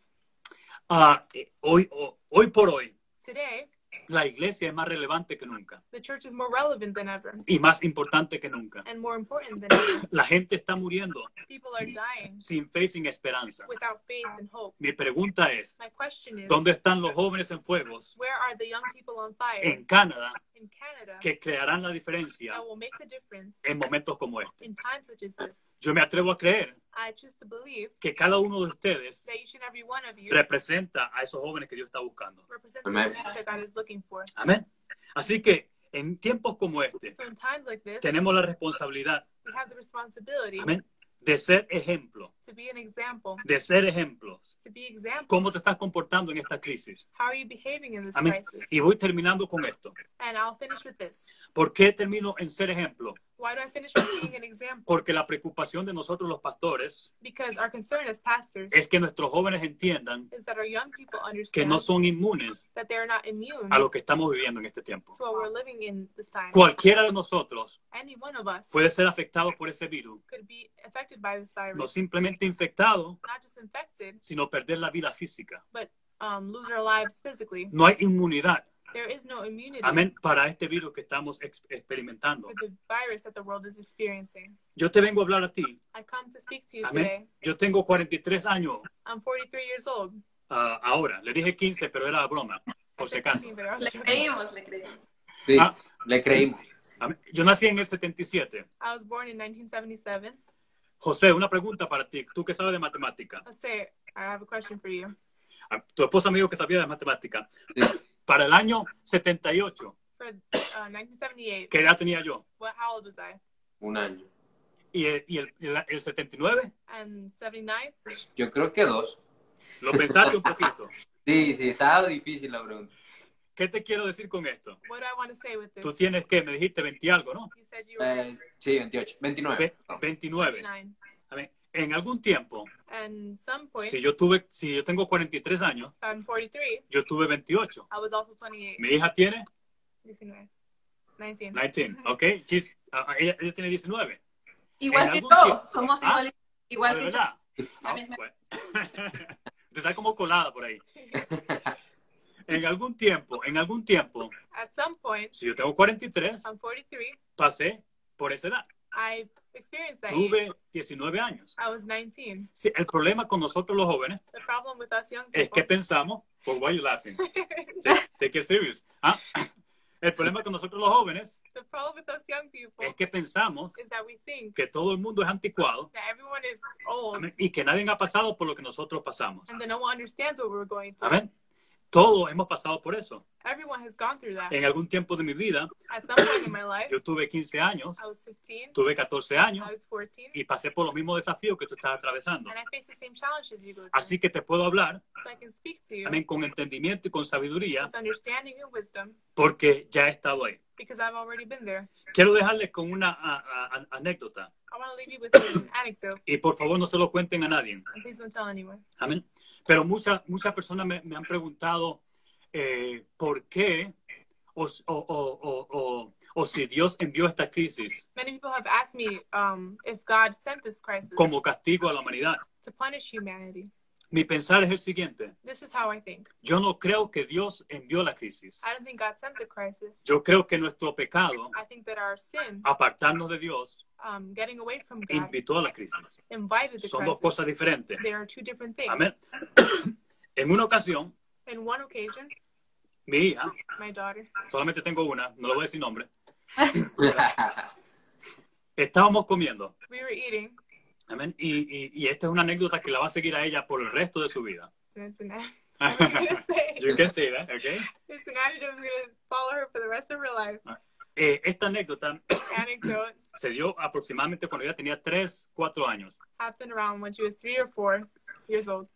Ah, eh, hoy, hoy por hoy, Today, la iglesia es más relevante que nunca the church is more relevant than ever y más importante que nunca. and more important than ever. La gente está muriendo People are dying sin fe y sin esperanza. without faith and hope. Mi pregunta es, My question is, ¿dónde están los jóvenes en fuegos where are the young people on fire en Canadá que crearán la diferencia that will make the difference en momentos como este? in times such as this? Yo me atrevo a creer I choose to believe que cada uno de ustedes representa a esos jóvenes que Dios está buscando. Amén. Así que en tiempos como este, So in times like this, tenemos la responsabilidad, we have the responsibility amén, de ser ejemplo, to be an example, de ser ejemplos. to be example. ¿Cómo te estás comportando en esta crisis? How are you behaving in this crisis? Y voy terminando con esto. And I'll finish with this. ¿Por qué termino en ser ejemplo? Why do I finish with being an example? Porque la preocupación de nosotros los pastores Because our concern as pastors es que nuestros jóvenes entiendan is that our young people que understand no son inmunes that they're not immune a lo que estamos viviendo en este tiempo. to what we're living in this time. Cualquiera de nosotros Any one of us puede ser afectado por ese virus, could be affected by this virus. no simplemente infectado, Not just infected, sino perder la vida física. but um, lose our lives physically. No hay inmunidad, There is no immunity amén, para este virus que estamos ex- experimentando. the virus that the world is experiencing. Yo te vengo a hablar a ti, I come to speak to you amén. today. Yo tengo 43 años I'm 43 years old. ah, ahora, le dije 15, pero era broma, por si acaso. But I was Le creímos, le creímos. Sí, Ah. le creímos. Amén. Yo nací en el 77. I was born in 1977. José, una pregunta para ti, tú que sabes de matemática. Say I have a question for you. Ah, Tu esposa me dijo que sabía de matemática. Sí. Para el año 78, For uh, 1978, ¿qué edad tenía yo? what, how old was I? Un año. ¿Y el, y el, y el- el 79? And 79? Yo creo que dos. Lo pensaste un poquito. Sí, sí, estaba difícil la pregunta. ¿Qué te quiero decir con esto? What do I want to say with this? Tú tienes que, me dijiste 20 algo, ¿no? You said you were Eh, sí, 28. 29. Ve- 29. 79. Amén. En algún tiempo, And some point, si yo tuve, si yo tengo 43 años, I'm 43. yo tuve 28. I was also 28. Mi hija tiene 19. 19. 19, ¿ok? She's- ah, ella, ella tiene 19. Igual En que somos ¿Ah? iguales. Igual ¿De que verdad? Ah, bueno. Está como colada por ahí. En algún tiempo, en algún tiempo, At some point, si yo tengo 43, I'm 43. pasé por esa edad. I experienced that Tuve age. 19 años. I was 19. Sí, el problema con nosotros los jóvenes The problem with us young es que people. pensamos, por why you laughing? Take, take it serious. ¿ah? El problema con nosotros los jóvenes the problem with us young people es que pensamos is that we think que todo el mundo es anticuado that everyone is old y que nadie ha pasado por lo que nosotros pasamos. and that no one understands what we're going through. Amén. Todos hemos pasado por eso. Everyone has gone through that. En algún tiempo de mi vida, At some point in my life, yo tuve 15 años, I was 15, tuve 14 años I was 14, y pasé por los mismos desafíos que tú estás atravesando. and I faced the same challenges you go through. Así que te puedo hablar, So I can speak to you amén, con entendimiento y con sabiduría, with understanding and wisdom porque ya he estado ahí. because I've already been there. Quiero dejarles con una a- a- a- anécdota I want to leave you with an anecdote, y por favor no se lo cuenten a nadie. and please don't tell anyone. Amén. Pero muchas muchas personas me, me han preguntado eh, por qué o, o, o, o, o- o si Dios envió esta crisis Many people have asked me um, if God sent this crisis como castigo a la humanidad. to punish humanity. Mi pensar es el siguiente. This is how I think. Yo no creo que Dios envió la crisis. I don't think God sent the crisis. Yo creo que nuestro pecado, I think that our sin, apartarnos de Dios, um, getting away from God, invitó a la crisis. invited the Son dos cosas diferentes. They are two different things. Amén. En una ocasión, In one occasion, mi hija, my daughter, solamente tengo una, no le voy a decir nombre, estábamos comiendo. we were eating, Amén. Y, y, y esta es una anécdota que la va a seguir a ella por el resto de su vida. gonna say, you can say that, okay? it's an that's follow her for the rest of her life. Eh, esta anécdota se dio aproximadamente cuando ella tenía 3, 4 años. happened around when she was three or four years old.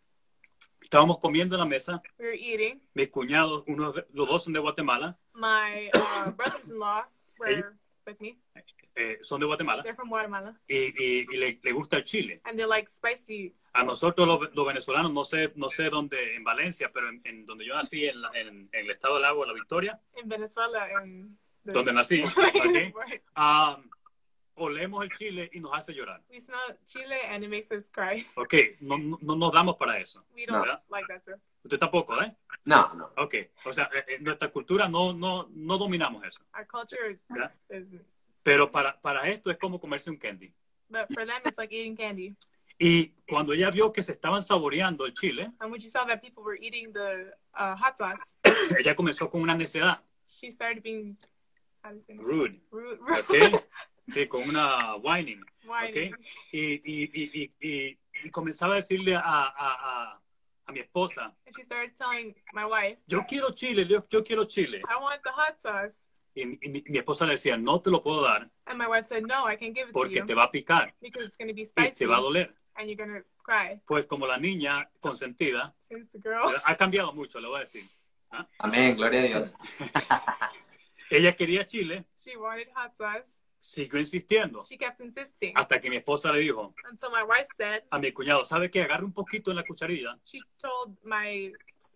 Estábamos comiendo en la mesa. We were eating. Mis cuñados, uno, los dos son de Guatemala, My uh, brothers-in-law were with me. Eh, son de Guatemala, They're from Guatemala, y, y- y le, le gusta el chile. and they like spicy. A nosotros los, los venezolanos, no sé, no sé dónde, en Valencia, pero en, en donde yo nací, en, la- en- en el estado del agua, La Victoria, in Venezuela the- donde nací, ok, um, olemos el chile y nos hace llorar. we smell chile and it makes us cry. Ok, no, no, no nos damos para eso. We don't No. like that stuff. Usted tampoco, ¿eh? No, no. Ok, o sea, eh, en nuestra cultura no, no, no dominamos eso. Our culture is, Pero para, para esto es como comerse un candy. but for them it's like eating candy. Y cuando ella vio que se estaban saboreando el chile, And when she saw that people were eating the uh, hot sauce, ella comenzó con una necedad. she started being how do you say this? Rude. rude, rude. ¿Ok? Sí, con una whining. whining. ¿Ok? Y, y, y, y, y, y comenzaba a decirle a, a, a, a mi esposa, And she started telling my wife, yo quiero chile, yo, yo quiero chile. I want the hot sauce. Y, y mi, mi esposa le decía, no te lo puedo dar And my wife said, No, I can't give it to porque you te va a picar because it's going to be y spicy te va a doler. and you're going to cry. Pues como la niña consentida, Since the girl, ha cambiado mucho, le voy a decir. Amén, gloria a Dios. Ella quería chile, she wanted hot sauce. siguió insistiendo She kept insisting hasta que mi esposa le dijo until my wife said, a mi cuñado, ¿sabe qué? Agarre un poquito en la cucharilla she told my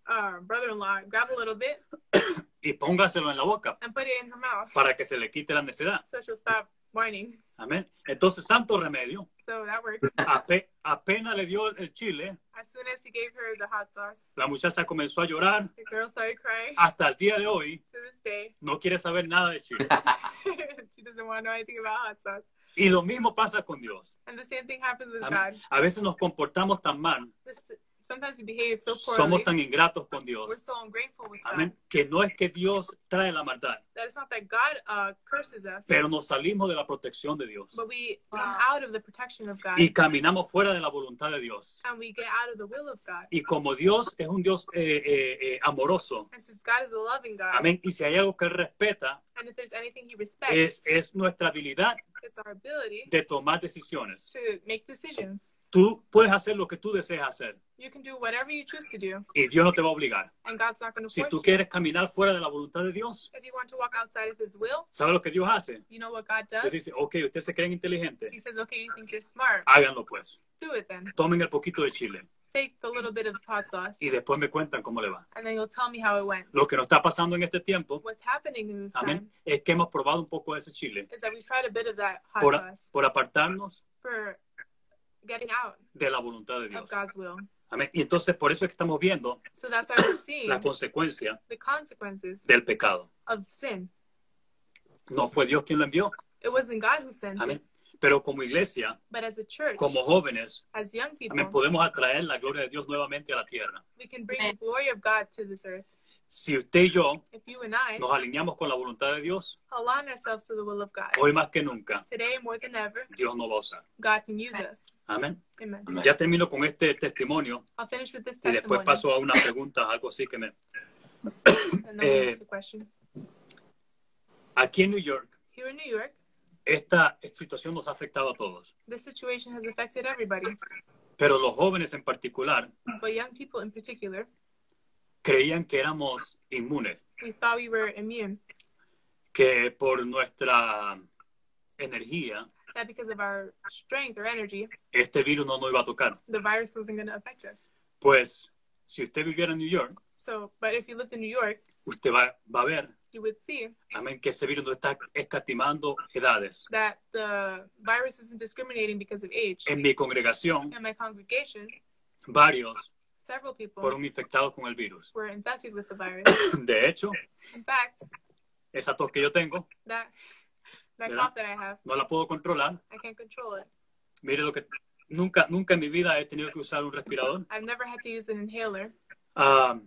uh, brother-in-law, grab a little bit y póngaselo en la boca and put it in her mouth para que se le quite la necedad. so she'll stop whining. Amén. Entonces, santo remedio, So that works. ape- apenas le dio el chile, As soon as he gave her the hot sauce, la muchacha comenzó a llorar. the girl started crying. Hasta el día de hoy To this day, no quiere saber nada de chile. she doesn't want to know anything about hot sauce. Y lo mismo pasa con Dios. And the same thing happens with. God. A veces nos comportamos tan mal, This, sometimes we behave so somos poorly. tan ingratos con We're Dios. so ungrateful with God. Que no es que Dios trae la maldad, That it's not that God uh, curses us, pero nos salimos de la protección de Dios but we come Wow. out of the protection of God y caminamos fuera de la voluntad de Dios. and we get out of the will of God. Y como Dios es un Dios eh, eh, eh, amoroso, And since God is a loving God, amén. Y si hay algo que Él respeta, and if there's anything He respects, es, es nuestra habilidad it's our ability de tomar decisiones. to make decisions. Tú puedes hacer lo que tú desees hacer You can do whatever you choose to do, y Dios no te va a obligar. and God's not going to Si force tú quieres caminar fuera de la voluntad de Dios, If you want to walk outside of His will, ¿sabe lo que Dios hace? you know what God Él does? dice, ok, ustedes se creen He inteligentes, says, okay, you think you're smart. háganlo pues. Do it then. Tomen el poquito de chile Take the little bit of hot sauce, y después me cuentan cómo le va. and then you'll tell me how it went. Lo que nos está pasando en este tiempo, What's happening in this time amén, es que hemos probado un poco de ese chile is that we tried a bit of that hot por, sauce por apartarnos for getting out de la voluntad de of Dios. God's will. Amén. Y entonces por eso es que estamos viendo So that's why we're seeing la consecuencia the consequences del pecado. of sin. No fue Dios quien lo envió. It wasn't God who sent Amén. Pero como iglesia, but as a church, como jóvenes, as young people, amén, podemos atraer la gloria de Dios nuevamente a la tierra. we can bring the glory of God to this earth. Si usted y yo If you and I nos alineamos con la voluntad de Dios, align ourselves to the will of God, hoy más que nunca, today more than ever, Dios nos va a usar. God can use us. Amén. Amen. Ya termino con este testimonio I'll finish with this y después testimony, paso a una pregunta, algo así que me... and then we'll Eh, questions. Aquí en New York, Here in New York, esta situación nos ha afectado a todos, this situation has affected everybody, pero los jóvenes en particular but young people in particular, creían que éramos inmunes, we thought we were immune, que por nuestra energía that because of our strength or energy, este virus no nos iba a tocar. the virus wasn't going to affect us. Pues si usted viviera en New York, So, but if you lived in New York, usted va, va a ver, you would see amén, que ese virus no está escatimando edades. that the virus isn't discriminating because of age. En mi congregación, In my congregation, varios several people fueron infectados con el virus. were infected with the virus. De hecho, In fact, esa tos que yo tengo, that that ¿Verdad? cough that I have, no la puedo controlar. I can't control it. Mire lo que... Nunca, nunca en mi vida he tenido que usar un respirador. I've never had to use an inhaler. Ah,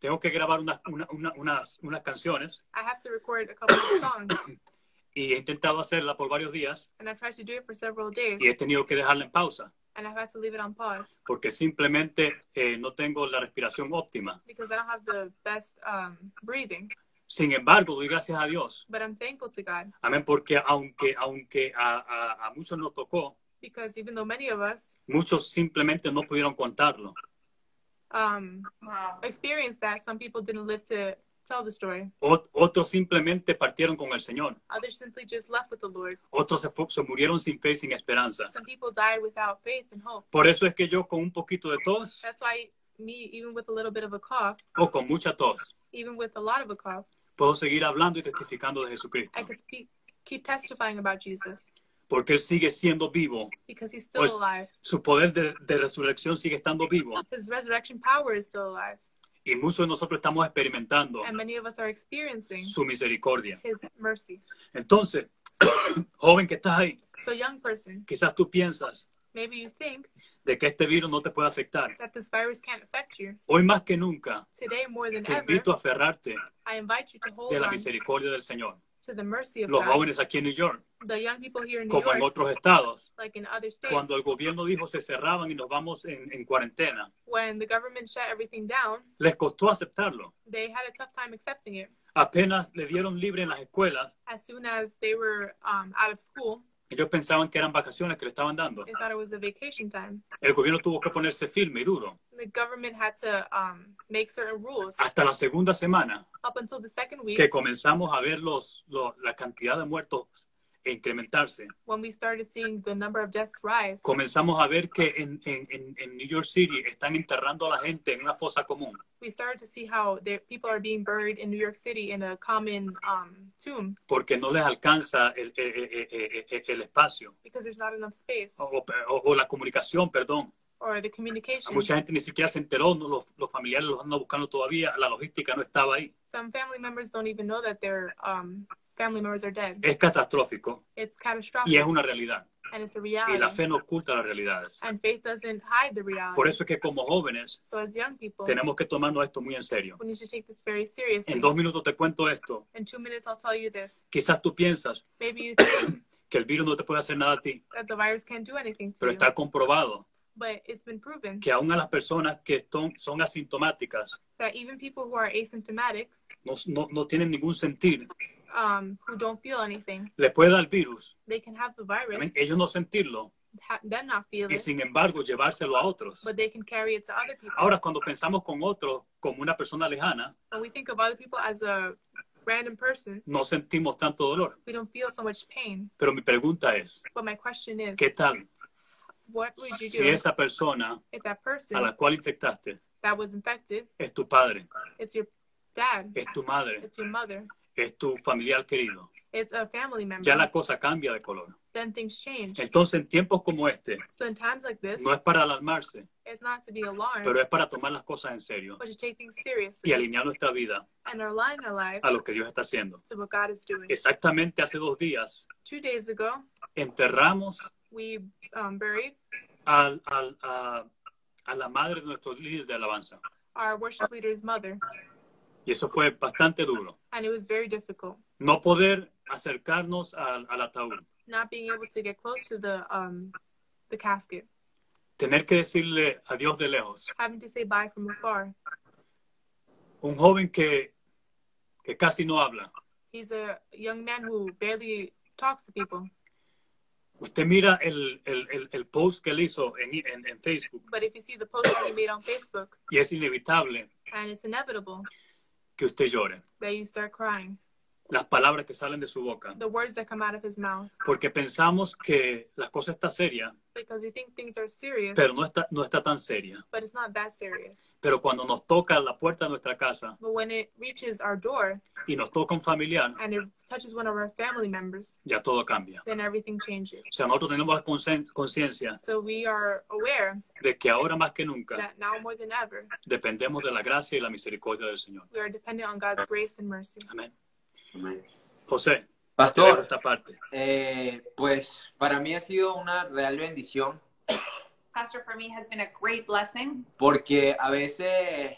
tengo que grabar unas, una- una- unas, unas canciones I have to record a couple of songs, y he intentado hacerla por varios días and I've tried to do it for several days, y he tenido que dejarla en pausa and I've had to leave it on pause porque simplemente eh, no tengo la respiración óptima. because I don't have the best um, breathing. Sin embargo, doy gracias a Dios. But I'm thankful to God Amén, porque aunque, aunque a, a- a muchos nos tocó, because even though many of us muchos simplemente no pudieron contarlo. um, Wow. experienced that, some people didn't live to tell the story. O- otros simplemente partieron con el Señor. Others simply just left with the Lord. Otros se, se murieron sin fe y sin esperanza. Some people died without faith and hope. Por eso es que yo con un poquito de tos That's why me, even with a little bit of a cough, o con mucha tos, even with a lot of a cough, puedo seguir hablando y testificando de Jesucristo. I could speak, keep testifying about Jesus Porque Él sigue siendo vivo. because he's still Pues- alive. Su poder de, de resurrección sigue estando vivo. His resurrection power is still alive. Y muchos de nosotros estamos experimentando And many of us are experiencing su misericordia. his mercy. Entonces, joven que estás ahí, So, young person, quizás tú piensas maybe you think de que este virus no te puede afectar. that this virus can't affect you. Hoy más que nunca, Today, more than te ever, invito a aferrarte I invite you to hold de la misericordia del Señor. To the mercy of Los jóvenes aquí en New York, The young people here in New como en otros estados, cuando el gobierno dijo se cerraban y nos vamos en, en cuarentena, when the government shut everything down, les costó aceptarlo. they had a tough time accepting it. Apenas le dieron libre en las escuelas, Ellos pensaban que eran vacaciones que le estaban dando. they thought it was a vacation time. El gobierno tuvo que ponerse firme y duro. The government had to um, make certain rules. Hasta la segunda semana Up until the second week, que comenzamos a ver los, los- la cantidad de muertos incrementarse, when we started seeing the number of deaths rise, comenzamos a ver que en, en- en- New York City están enterrando a la gente en una fosa común, we started to see how there, people are being buried in New York City in a common um, tomb porque no les alcanza el, el- el- espacio because there's not enough space o, o- o la comunicación, perdón. or the A communication. mucha gente ni siquiera se enteró, no, los, los familiares los andan buscando todavía, la logística no estaba ahí. Some family members don't even know that their um, family members are dead. Es catastrófico It's catastrophic y es una realidad. and it's a Y reality. la fe no oculta las realidades. And faith doesn't hide the reality. Por eso es que como jóvenes So as young people, tenemos que tomarnos esto muy en serio. we need to take this very seriously. En dos minutos te cuento esto. In two minutes, I'll tell you this. Quizás tú piensas Maybe you think que el virus no te puede hacer nada a ti, that the virus can't do anything to pero you, está comprobado but it's been proven que aún a las personas que son, son asintomáticas that even people who are asymptomatic, no, no, no tienen ningún sentir, um, who don't feel anything, les puede dar el virus, they can have the virus, ellos no sentirlo ha- them not feel y it, sin embargo llevárselo a otros. but they can carry it to other people. Ahora, cuando pensamos con otros como una persona lejana, When we think of other people as a random person, no sentimos tanto dolor. we don't feel so much pain. Pero mi pregunta es, But my question is, ¿qué tal what would you si do esa persona if that a person la cual infectaste that was infected, es tu padre, it's your dad, es tu madre, it's your mother, es tu familiar querido? it's a family member, ya la cosa cambia de color. then things change. Entonces, en tiempos como este, So in times like this, no es para alarmarse, it's not to be alarmed, pero es para tomar las cosas en serio but to take things y seriously alinear nuestra vida and align our lives a lo que Dios está haciendo. to what God is doing. Exactamente hace dos días Two days ago, enterramos we um, buried al- al- a, a la madre de nuestro líder de alabanza. our worship leader's mother, Y eso fue bastante duro. and it was very difficult. No poder acercarnos al, al ataúd. Not being able to get close to the um, the casket, Tener que decirle adiós de lejos. having to say bye from afar. Un joven que, que casi no habla. He's a young man who barely talks to people. Usted mira el, el, el, el post que él hizo en, en, en Facebook But if you see the post that he made on Facebook, y es inevitable and it's inevitable que usted llore. that you start crying, Las palabras que salen de su boca. the words that come out of his mouth, Porque pensamos que la cosa está seria, because we think things are serious, pero no está, no está tan seria. but it's not that serious. Pero cuando nos toca la puerta de nuestra casa But when it reaches our door y nos toca un familiar, and it touches one of our family members, ya todo cambia. then everything changes. O sea, nosotros tenemos la conciencia So we are aware de que ahora más que nunca that now more than ever, dependemos de la gracia y la misericordia del Señor. we are dependent on God's grace and mercy. Amén. Amén. José, Pastor, esta parte. eh, pues para mí ha sido una real bendición Pastor, for me, has been a great blessing porque a veces,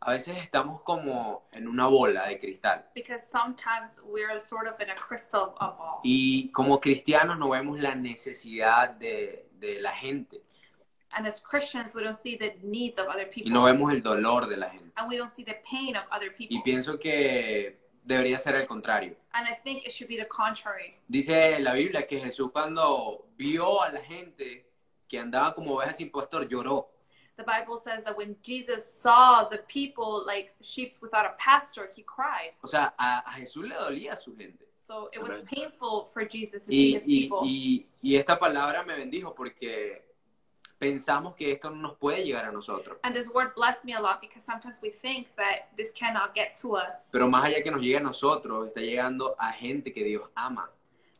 a veces estamos como en una bola de cristal because sometimes we're sort of in a crystal ball. y como cristianos no vemos la necesidad de, de la gente And as Christians, we don't see the needs of other y people. no vemos el dolor de la gente. and we don't see the pain of other Y people. pienso que debería ser el contrario. And I think it should be the contrary. Dice la Biblia que Jesús cuando vio a la gente que andaba como ovejas sin pastor lloró. The Bible says that when Jesus saw the people like sheep without a pastor, he cried. O sea, a, a Jesús le dolía a su gente. So it was painful for Jesus to see Y, his y, people. y, y esta palabra me bendijo porque pensamos que esto no nos puede llegar a nosotros. And this word blessed me a lot because sometimes we think that this cannot get to us. Pero más allá que nos llegue a nosotros, está llegando a gente que Dios ama.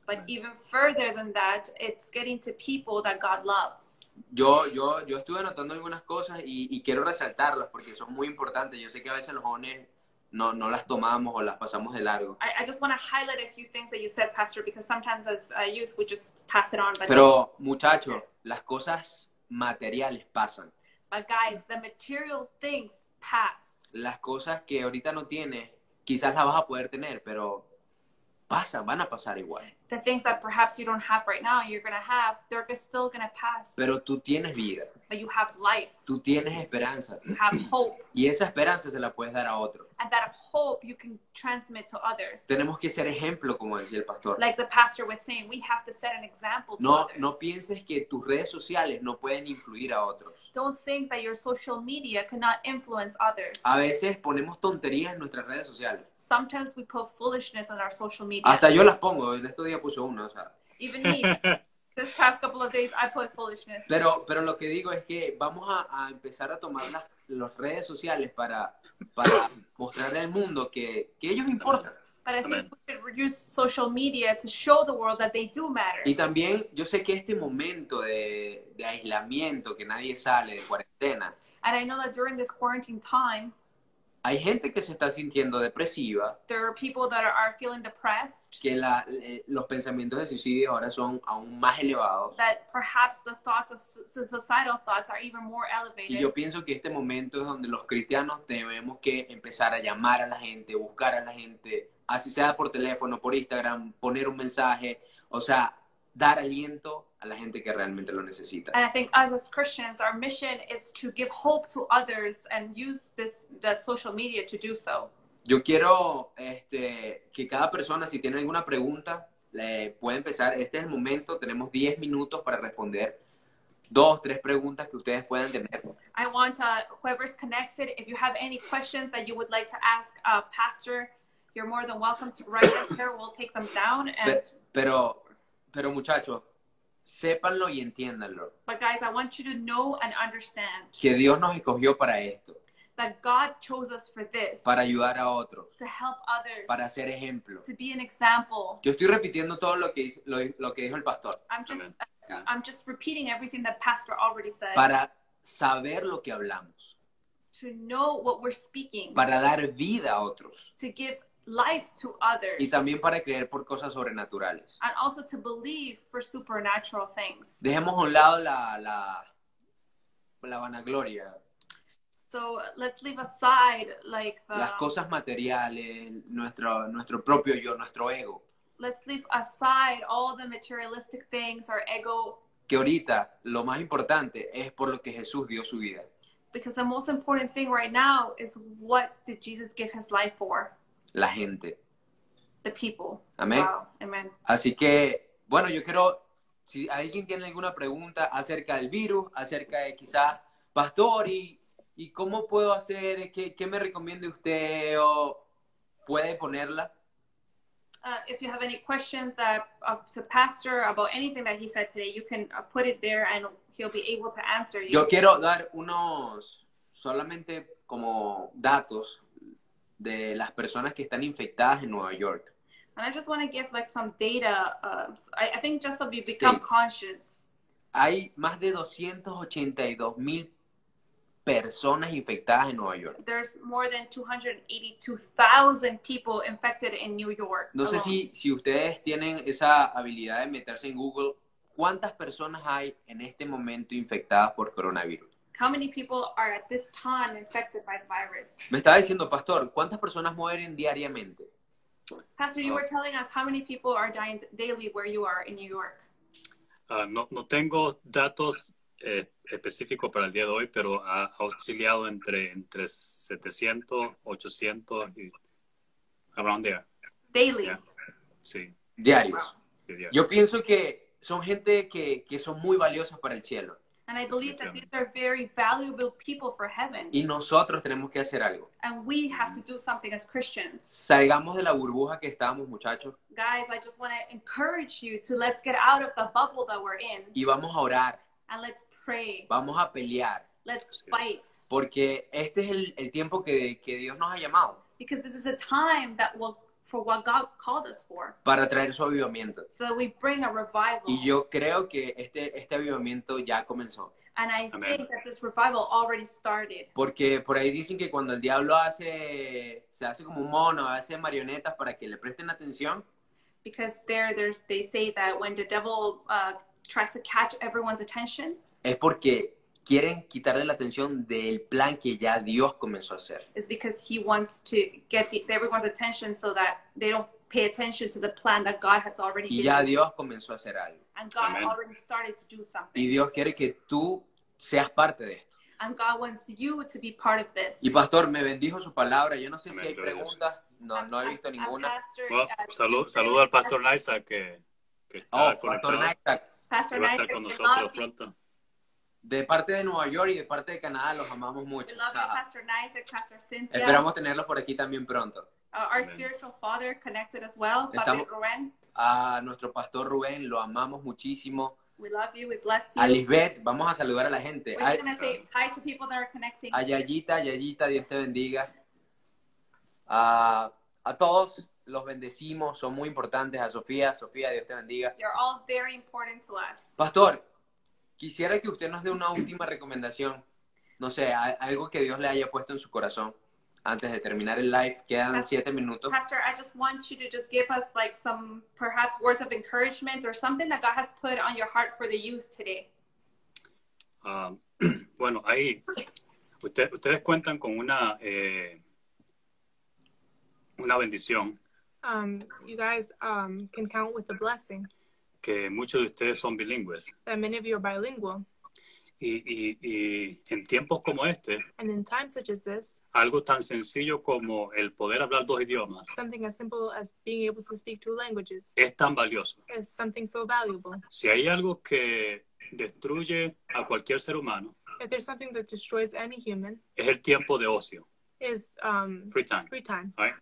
But even further than that, it's getting to people that God loves. Yo, yo, yo estuve anotando algunas cosas y, y quiero resaltarlas porque son muy importantes. Yo sé que a veces los jóvenes no, no las tomamos o las pasamos de largo. I, I just want to highlight a few things that you said, Pastor, because sometimes as a youth we just pass it on. But, Pero muchachos, las cosas materiales pasan. but guys, the material things pass. Las cosas que ahorita no tienes, quizás las vas a poder tener, pero pasan, van a pasar igual. The things that perhaps you don't have right now, you're going to have, they're still going to pass. Pero tú tienes vida, But you have life, tú tienes esperanza you have hope, y esa esperanza se la puedes dar a otro. and that hope you can transmit to others. Tenemos que ser ejemplo, como decía el pastor. Like the pastor was saying, we have to set an example to No, others. no pienses que tus redes sociales no pueden influir a otros. Don't think that your social media cannot influence others. A veces ponemos tonterías en nuestras redes sociales. Sometimes we put foolishness on our social media. Hasta yo las pongo, en estos días puse una, o sea. Even me, this past couple of days, I put foolishness. Pero, pero lo que digo es que vamos a, a empezar a tomar las, las redes sociales para, para mostrarle al mundo que, que ellos importan. But I think we should use social media to show the world that they do matter. Y también yo sé que este momento de, de aislamiento, que nadie sale, de cuarentena, And I know that during this quarantine time, hay gente que se está sintiendo depresiva, there are people that are, feeling depressed, que la, eh, los pensamientos de suicidio ahora son aún más elevados. that perhaps the thoughts of thoughts are even more Y elevated. yo pienso que este momento es donde los cristianos tenemos que empezar a llamar a la gente, buscar a la gente, así sea por teléfono, por Instagram, poner un mensaje, o sea, dar aliento a la gente que realmente lo necesita. And I think us as Christians, our mission is to give hope to others and use this the social media to do so. Yo quiero este, que cada persona, si tiene alguna pregunta, le puede empezar. Este es el momento, tenemos 10 minutos para responder dos, tres preguntas que ustedes puedan tener. I want uh, whoever's connected, if you have any questions that you would like to ask uh, Pastor, you're more than welcome to write them here. We'll take them down. And Pe- Pero, pero muchachos, sépanlo y entiéndanlo, but guys, I want you to know and understand que Dios nos escogió para esto. that God chose us for this, para ayudar a otros, to help others, para ser ejemplo. to be an example. Yo estoy repitiendo todo lo que, dice- lo, lo que dijo el pastor, I'm just, Amen. uh, I'm just repeating everything that Pastor already said. para saber lo que hablamos, to know what we're speaking, para dar vida a otros to give life to others, y también para creer por cosas sobrenaturales. and also to believe for supernatural things. Dejemos a un lado la, la, la vanagloria, So let's leave aside like the las cosas materiales, nuestro, nuestro propio yo, nuestro ego, let's leave aside all the materialistic things, our ego, que ahorita lo más importante es por lo que Jesús dio su vida. because the most important thing right now is what did Jesus give his life for? La gente. The people. Amén. Wow. Amen. Así que, bueno, yo quiero, si alguien tiene alguna pregunta acerca del virus, acerca de quizás, pastor, ¿y, y cómo puedo hacer? ¿Qué, qué me recomienda usted? ¿O puede ponerla? Uh, if you have any questions that uh, to Pastor about anything that he said today, you can uh, put it there, and he'll be able to answer you. Yo quiero dar unos, solamente como datos de las personas que están infectadas en Nueva York. And I just want to give like some data. Uh, I, I think just so we become States. conscious. Hay más de 282 mil personas infectadas en Nueva York. There's more than 282,000 people infected in New York. No sé alone. si, si ustedes tienen esa habilidad de meterse en Google, ¿cuántas personas hay en este momento infectadas por coronavirus? How many people are at this time infected by the virus? Me estaba diciendo, pastor, ¿cuántas personas mueren diariamente? Pastor, you Oh. were telling us how many people are dying daily where you are in New York. Ah, no, no tengo datos eh, específicos para el día de hoy, pero ha, ha oscilado entre, entre 700, 800 y around there. Daily. Yeah. Sí, Diarios. diario. Yo pienso que son gente que, que son muy valiosas para el cielo. And I believe that these are very valuable people for heaven. Y nosotros tenemos que hacer algo. And we have to do something as Christians. Salgamos de la burbuja que estamos, muchachos, Guys, I just want to encourage you to let's get out of the bubble that we're in y vamos a orar, and let's pray. vamos a pelear, Let's fight. porque este es el, el tiempo que, que Dios nos ha llamado Because this is a time that will for what God called us for. para traer su avivamiento. So that we bring a revival. Y yo creo que este, este avivamiento ya comenzó. And I Amen. think that this revival already started. Porque por ahí dicen que cuando el diablo hace, se hace como un mono, hace marionetas para que le presten atención, Because there, they say that when the devil uh, tries to catch everyone's attention, es porque quieren quitarle la atención del plan que ya Dios comenzó a hacer. is because he wants to get the, everyone's attention so that they don't pay attention to the plan that God has already Y given. ya Dios comenzó a hacer algo. And God Amen. already started to do Y something. Dios quiere que tú seas parte de esto. And God wants you to be part of this. Y pastor, me bendijo su palabra. Yo no sé si hay preguntas. No, no he visto And ninguna. Pastor, Well, uh, saludo al pastor Naisa que, que está Oh, pastor conectado. Isaac, Pastor que va a Knight, estar con nosotros pronto. De parte de Nueva York y de parte de Canadá, los amamos We mucho. love you, Ajá. Pastor Isaac, Pastor Cynthia. Esperamos tenerlos por aquí también pronto. Uh, our Amen. spiritual father connected as well, Estamos- Ruben. A nuestro pastor Rubén, lo amamos muchísimo. We love you. We bless you. A Lisbeth, vamos a saludar a la gente. We're just say hi to people that are connecting. a Yayita, Yayita, Dios te bendiga. A, a todos los bendecimos, son muy importantes. A Sofía, Sofía, Dios te bendiga. You're all very important to us. Pastor, quisiera que usted nos dé una última recomendación. No sé, a- algo que Dios le haya puesto en su corazón antes de terminar el live. Quedan siete minutos. Pastor, I just want you to just give us like some perhaps words of encouragement or something that God has put on your heart for the youth today. Ah, bueno, ahí usted- ustedes cuentan con una, eh, una bendición Um, you guys um, can count with a blessing que muchos de ustedes son bilingües. that many of you are bilingual. Y, y- y en tiempos como este, And in times such as this, algo tan sencillo como el poder hablar dos idiomas something as simple as being able to speak two languages es tan valioso. so valuable. Si hay algo que destruye a cualquier ser humano, If there's something that destroys any human, es el tiempo de ocio, is um, free time. free time. right?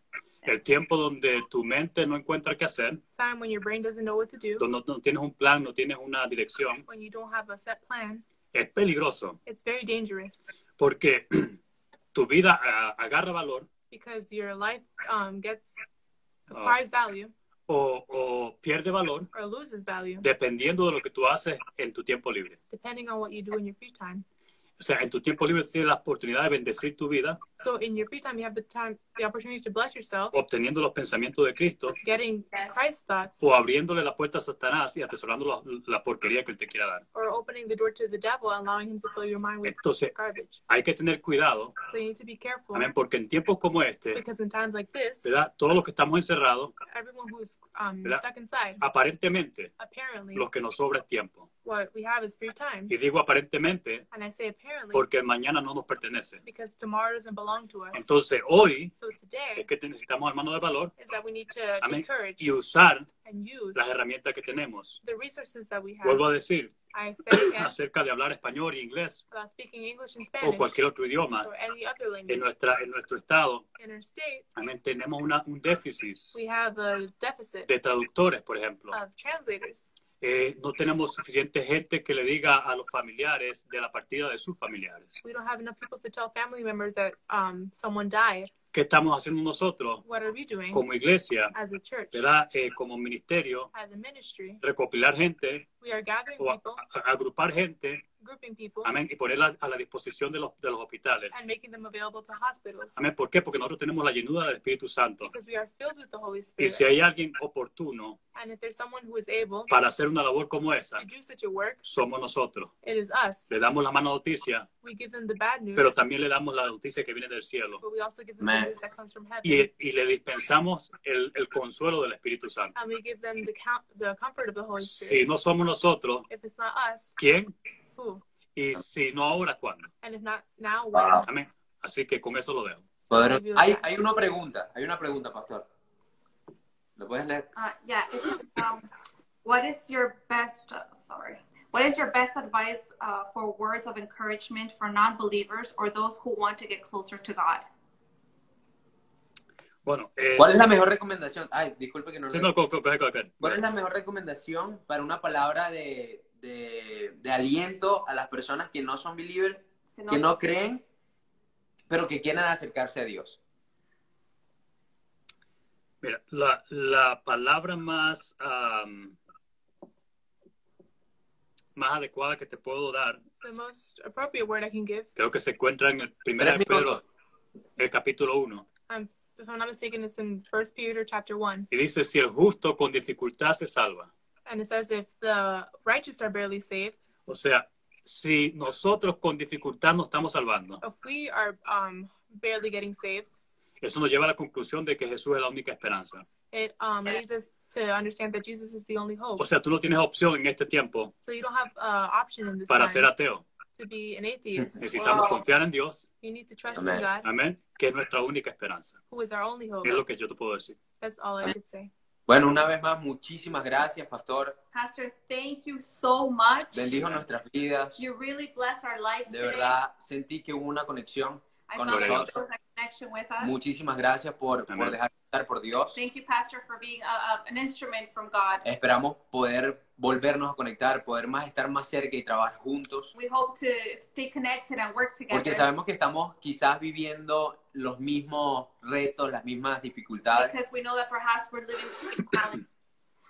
El tiempo donde tu mente no encuentra qué hacer, Time when your brain doesn't know what to do, donde no tienes un plan, no tienes una dirección, when you don't have a set plan. es peligroso It's very dangerous porque tu vida ah, agarra valor because your life um, gets Oh. acquires value o, o pierde valor or loses value dependiendo de lo que tú haces en tu tiempo libre. depending on what you do in your free time. O sea, en tu tiempo libre tienes la oportunidad de bendecir tu vida So in your free time, you have the time, the opportunity to bless yourself, obteniendo los pensamientos de Cristo getting Christ thoughts, o abriéndole la puerta a Satanás y atesorando la, la porquería que él te quiera dar. or opening the door to the devil and allowing him to fill your mind with Entonces, garbage. hay que tener cuidado, So you need to be careful amén, porque en tiempos como este, because in times like this, ¿verdad? Todos los que estamos encerrados, everyone who's um, ¿Verdad? stuck inside, aparentemente, apparently, lo que nos sobra es tiempo. What we have is free time. Y digo aparentemente And I say apparently porque mañana no nos pertenece. because tomorrow doesn't belong to us. Entonces, hoy So today es que necesitamos hermanos de valor is that we need to amén, y usar and use las herramientas que tenemos. the resources that we have. Vuelvo a decir, I say acerca de hablar español y inglés about speaking English and o cualquier otro idioma or any other en, nuestra, en nuestro estado, In our state, amén, tenemos una, un déficit we have a deficit de traductores, por ejemplo. of translators. Eh, no tenemos suficiente gente que le diga a los familiares de la partida de sus familiares. We don't have enough people to tell family members that um, someone died. ¿Qué estamos haciendo nosotros What are we doing como iglesia, as a church, ¿verdad? Eh, como ministerio? as a ministry? Recopilar gente We are gathering o a- people, agrupar gente, grouping people, amén, y ponerla a la disposición de los, de los hospitales. and making them available to hospitals Amén. ¿Por qué? Porque nosotros tenemos la llenura del Espíritu Santo. because we are filled with the Holy Y Spirit. si hay alguien oportuno And if there's someone who is able para hacer una labor como esa, to do such a work, somos nosotros. it is us. Le damos la mala noticia, We give them the bad news, pero también le damos la noticia que viene del cielo. but we also give them the news that comes from heaven. Y, y le dispensamos el, el consuelo del Espíritu Santo. And we give them the, count, the comfort of the Holy Spirit. Si no somos nosotros, If it's not us, ¿quién? Who? Y si no ahora, ¿cuándo? And if not now? Wow. Amén. Así que con eso lo dejo. Hay, hay una pregunta, hay una pregunta, pastor. ¿Lo puedes leer? Uh, yeah. It's, um, what is your best? Uh, sorry. What is your best advice uh, for words of encouragement for non-believers or those who want to get closer to God? Bueno, eh, ¿Cuál es la mejor recomendación? Ay, disculpe que no sí, lo no, co- coge, coge. ¿Cuál es la mejor recomendación para una palabra de, de, de aliento a las personas que no son believers, Que no- que no creen, pero que quieren acercarse a Dios? Mira, la, la palabra más, am, más adecuada que te puedo dar, The most appropriate word I can give, creo que se encuentra en el primer de Pedro, el capítulo 1. um, if I'm not mistaken, it's in First Peter chapter one, Y dice, si el justo con dificultad se salva. And it says, "If the righteous are barely saved, O sea, si nosotros con dificultad nos estamos salvando, if we are um, barely getting saved, eso nos lleva a la conclusión de que Jesús es la única esperanza. it um, leads us to understand that Jesus is the only hope. O sea, tú no tienes opción en este tiempo So you don't have uh, option in this para time ser ateo. to be an atheist. Necesitamos confiar en Dios, You need to trust Amen. in God, amén, que es nuestra única esperanza. who is our only hope. Es lo que yo te puedo decir. That's all I could say. Bueno, una vez más, muchísimas gracias, pastor. Pastor, thank you so much. Bendijo nuestras vidas. You really bless our lives De today. verdad, sentí que hubo una conexión con nosotros. Muchísimas gracias por, por dejar estar por Dios. Thank you, Pastor, for being a, a- an instrument from God. Esperamos poder volvernos a conectar, poder más estar más cerca y trabajar juntos. We hope to stay connected and work Porque together sabemos que estamos quizás viviendo los mismos retos, las mismas dificultades. because we know that perhaps we're living.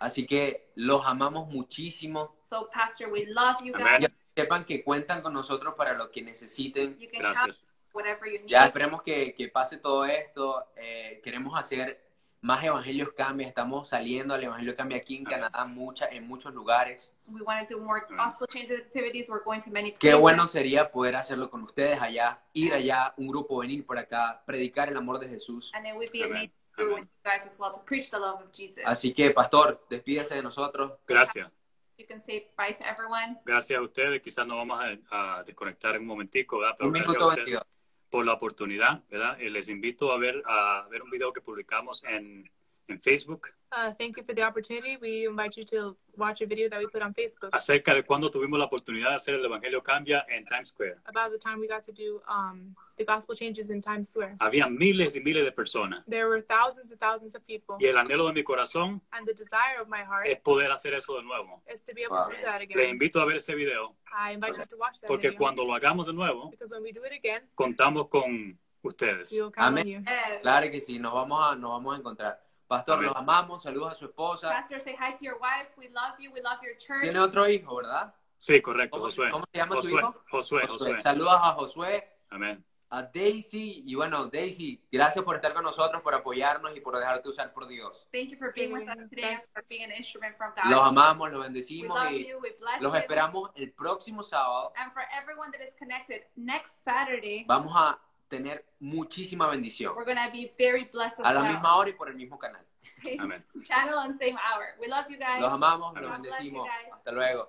Así que los amamos muchísimo. So, Pastor, we love you guys. Sepan que cuentan con nosotros para lo que necesiten. Gracias. Whatever you need. Ya esperemos que, que pase todo esto. Eh, queremos hacer más Evangelios Cambia. Estamos saliendo al Evangelio Cambia aquí en. Canadá mucha, en muchos lugares. We want to do more gospel change activities. We're going to many places. Qué bueno sería poder hacerlo con ustedes allá, ir allá, un grupo venir por acá, predicar el amor de Jesús. And it would be amazing to do Amén. with you guys as well to preach the love of Jesus. Así que, pastor, despídase de nosotros. Gracias. You can say bye to everyone. Gracias a ustedes. Quizás nos vamos a, a desconectar en un momentico, ¿verdad? Pero Un minuto a ustedes 22. Por la oportunidad, ¿verdad? Eh, les invito a ver, a ver un video que publicamos en, en Facebook Uh, thank you for the opportunity. We invite you to watch a video that we put on Facebook acerca de cuando tuvimos la oportunidad de hacer el Evangelio Cambia en Times Square. about the time we got to do um, the gospel changes in Times Square. Había miles y miles de personas. There were thousands and thousands of people, Y el anhelo de mi corazón and the desire of my heart es poder hacer eso de nuevo. is to be able Wow. to do that Les again. invito a ver ese video I invite you to watch that porque video cuando lo hagamos de nuevo, because when we do it again, contamos con ustedes. We will count Amén. on you. Yes. Claro que sí, nos vamos a, nos vamos a encontrar. Pastor, Amén. los amamos, saludos a su esposa. Pastor, say hi to your wife. We love you. We love your church. Tiene otro hijo, ¿verdad? Sí, correcto, ¿Cómo, Josué. cómo se llama su Josué, hijo? Josué, Josué. Saludos a Josué, Amén. a Daisy. Y bueno, Daisy, gracias por estar con nosotros, por apoyarnos y por dejarte usar por Dios. Thank you for being with us today for being an instrument from God. Los amamos, los we bendecimos love y you. We bless los you. esperamos el próximo sábado. And for everyone that is connected, next Saturday, Vamos a tener muchísima bendición. we're going to be very blessed as A la well. misma hora y por el mismo canal. Same Amén. channel and same hour. We love you guys. Los amamos, los bendecimos. Hasta luego.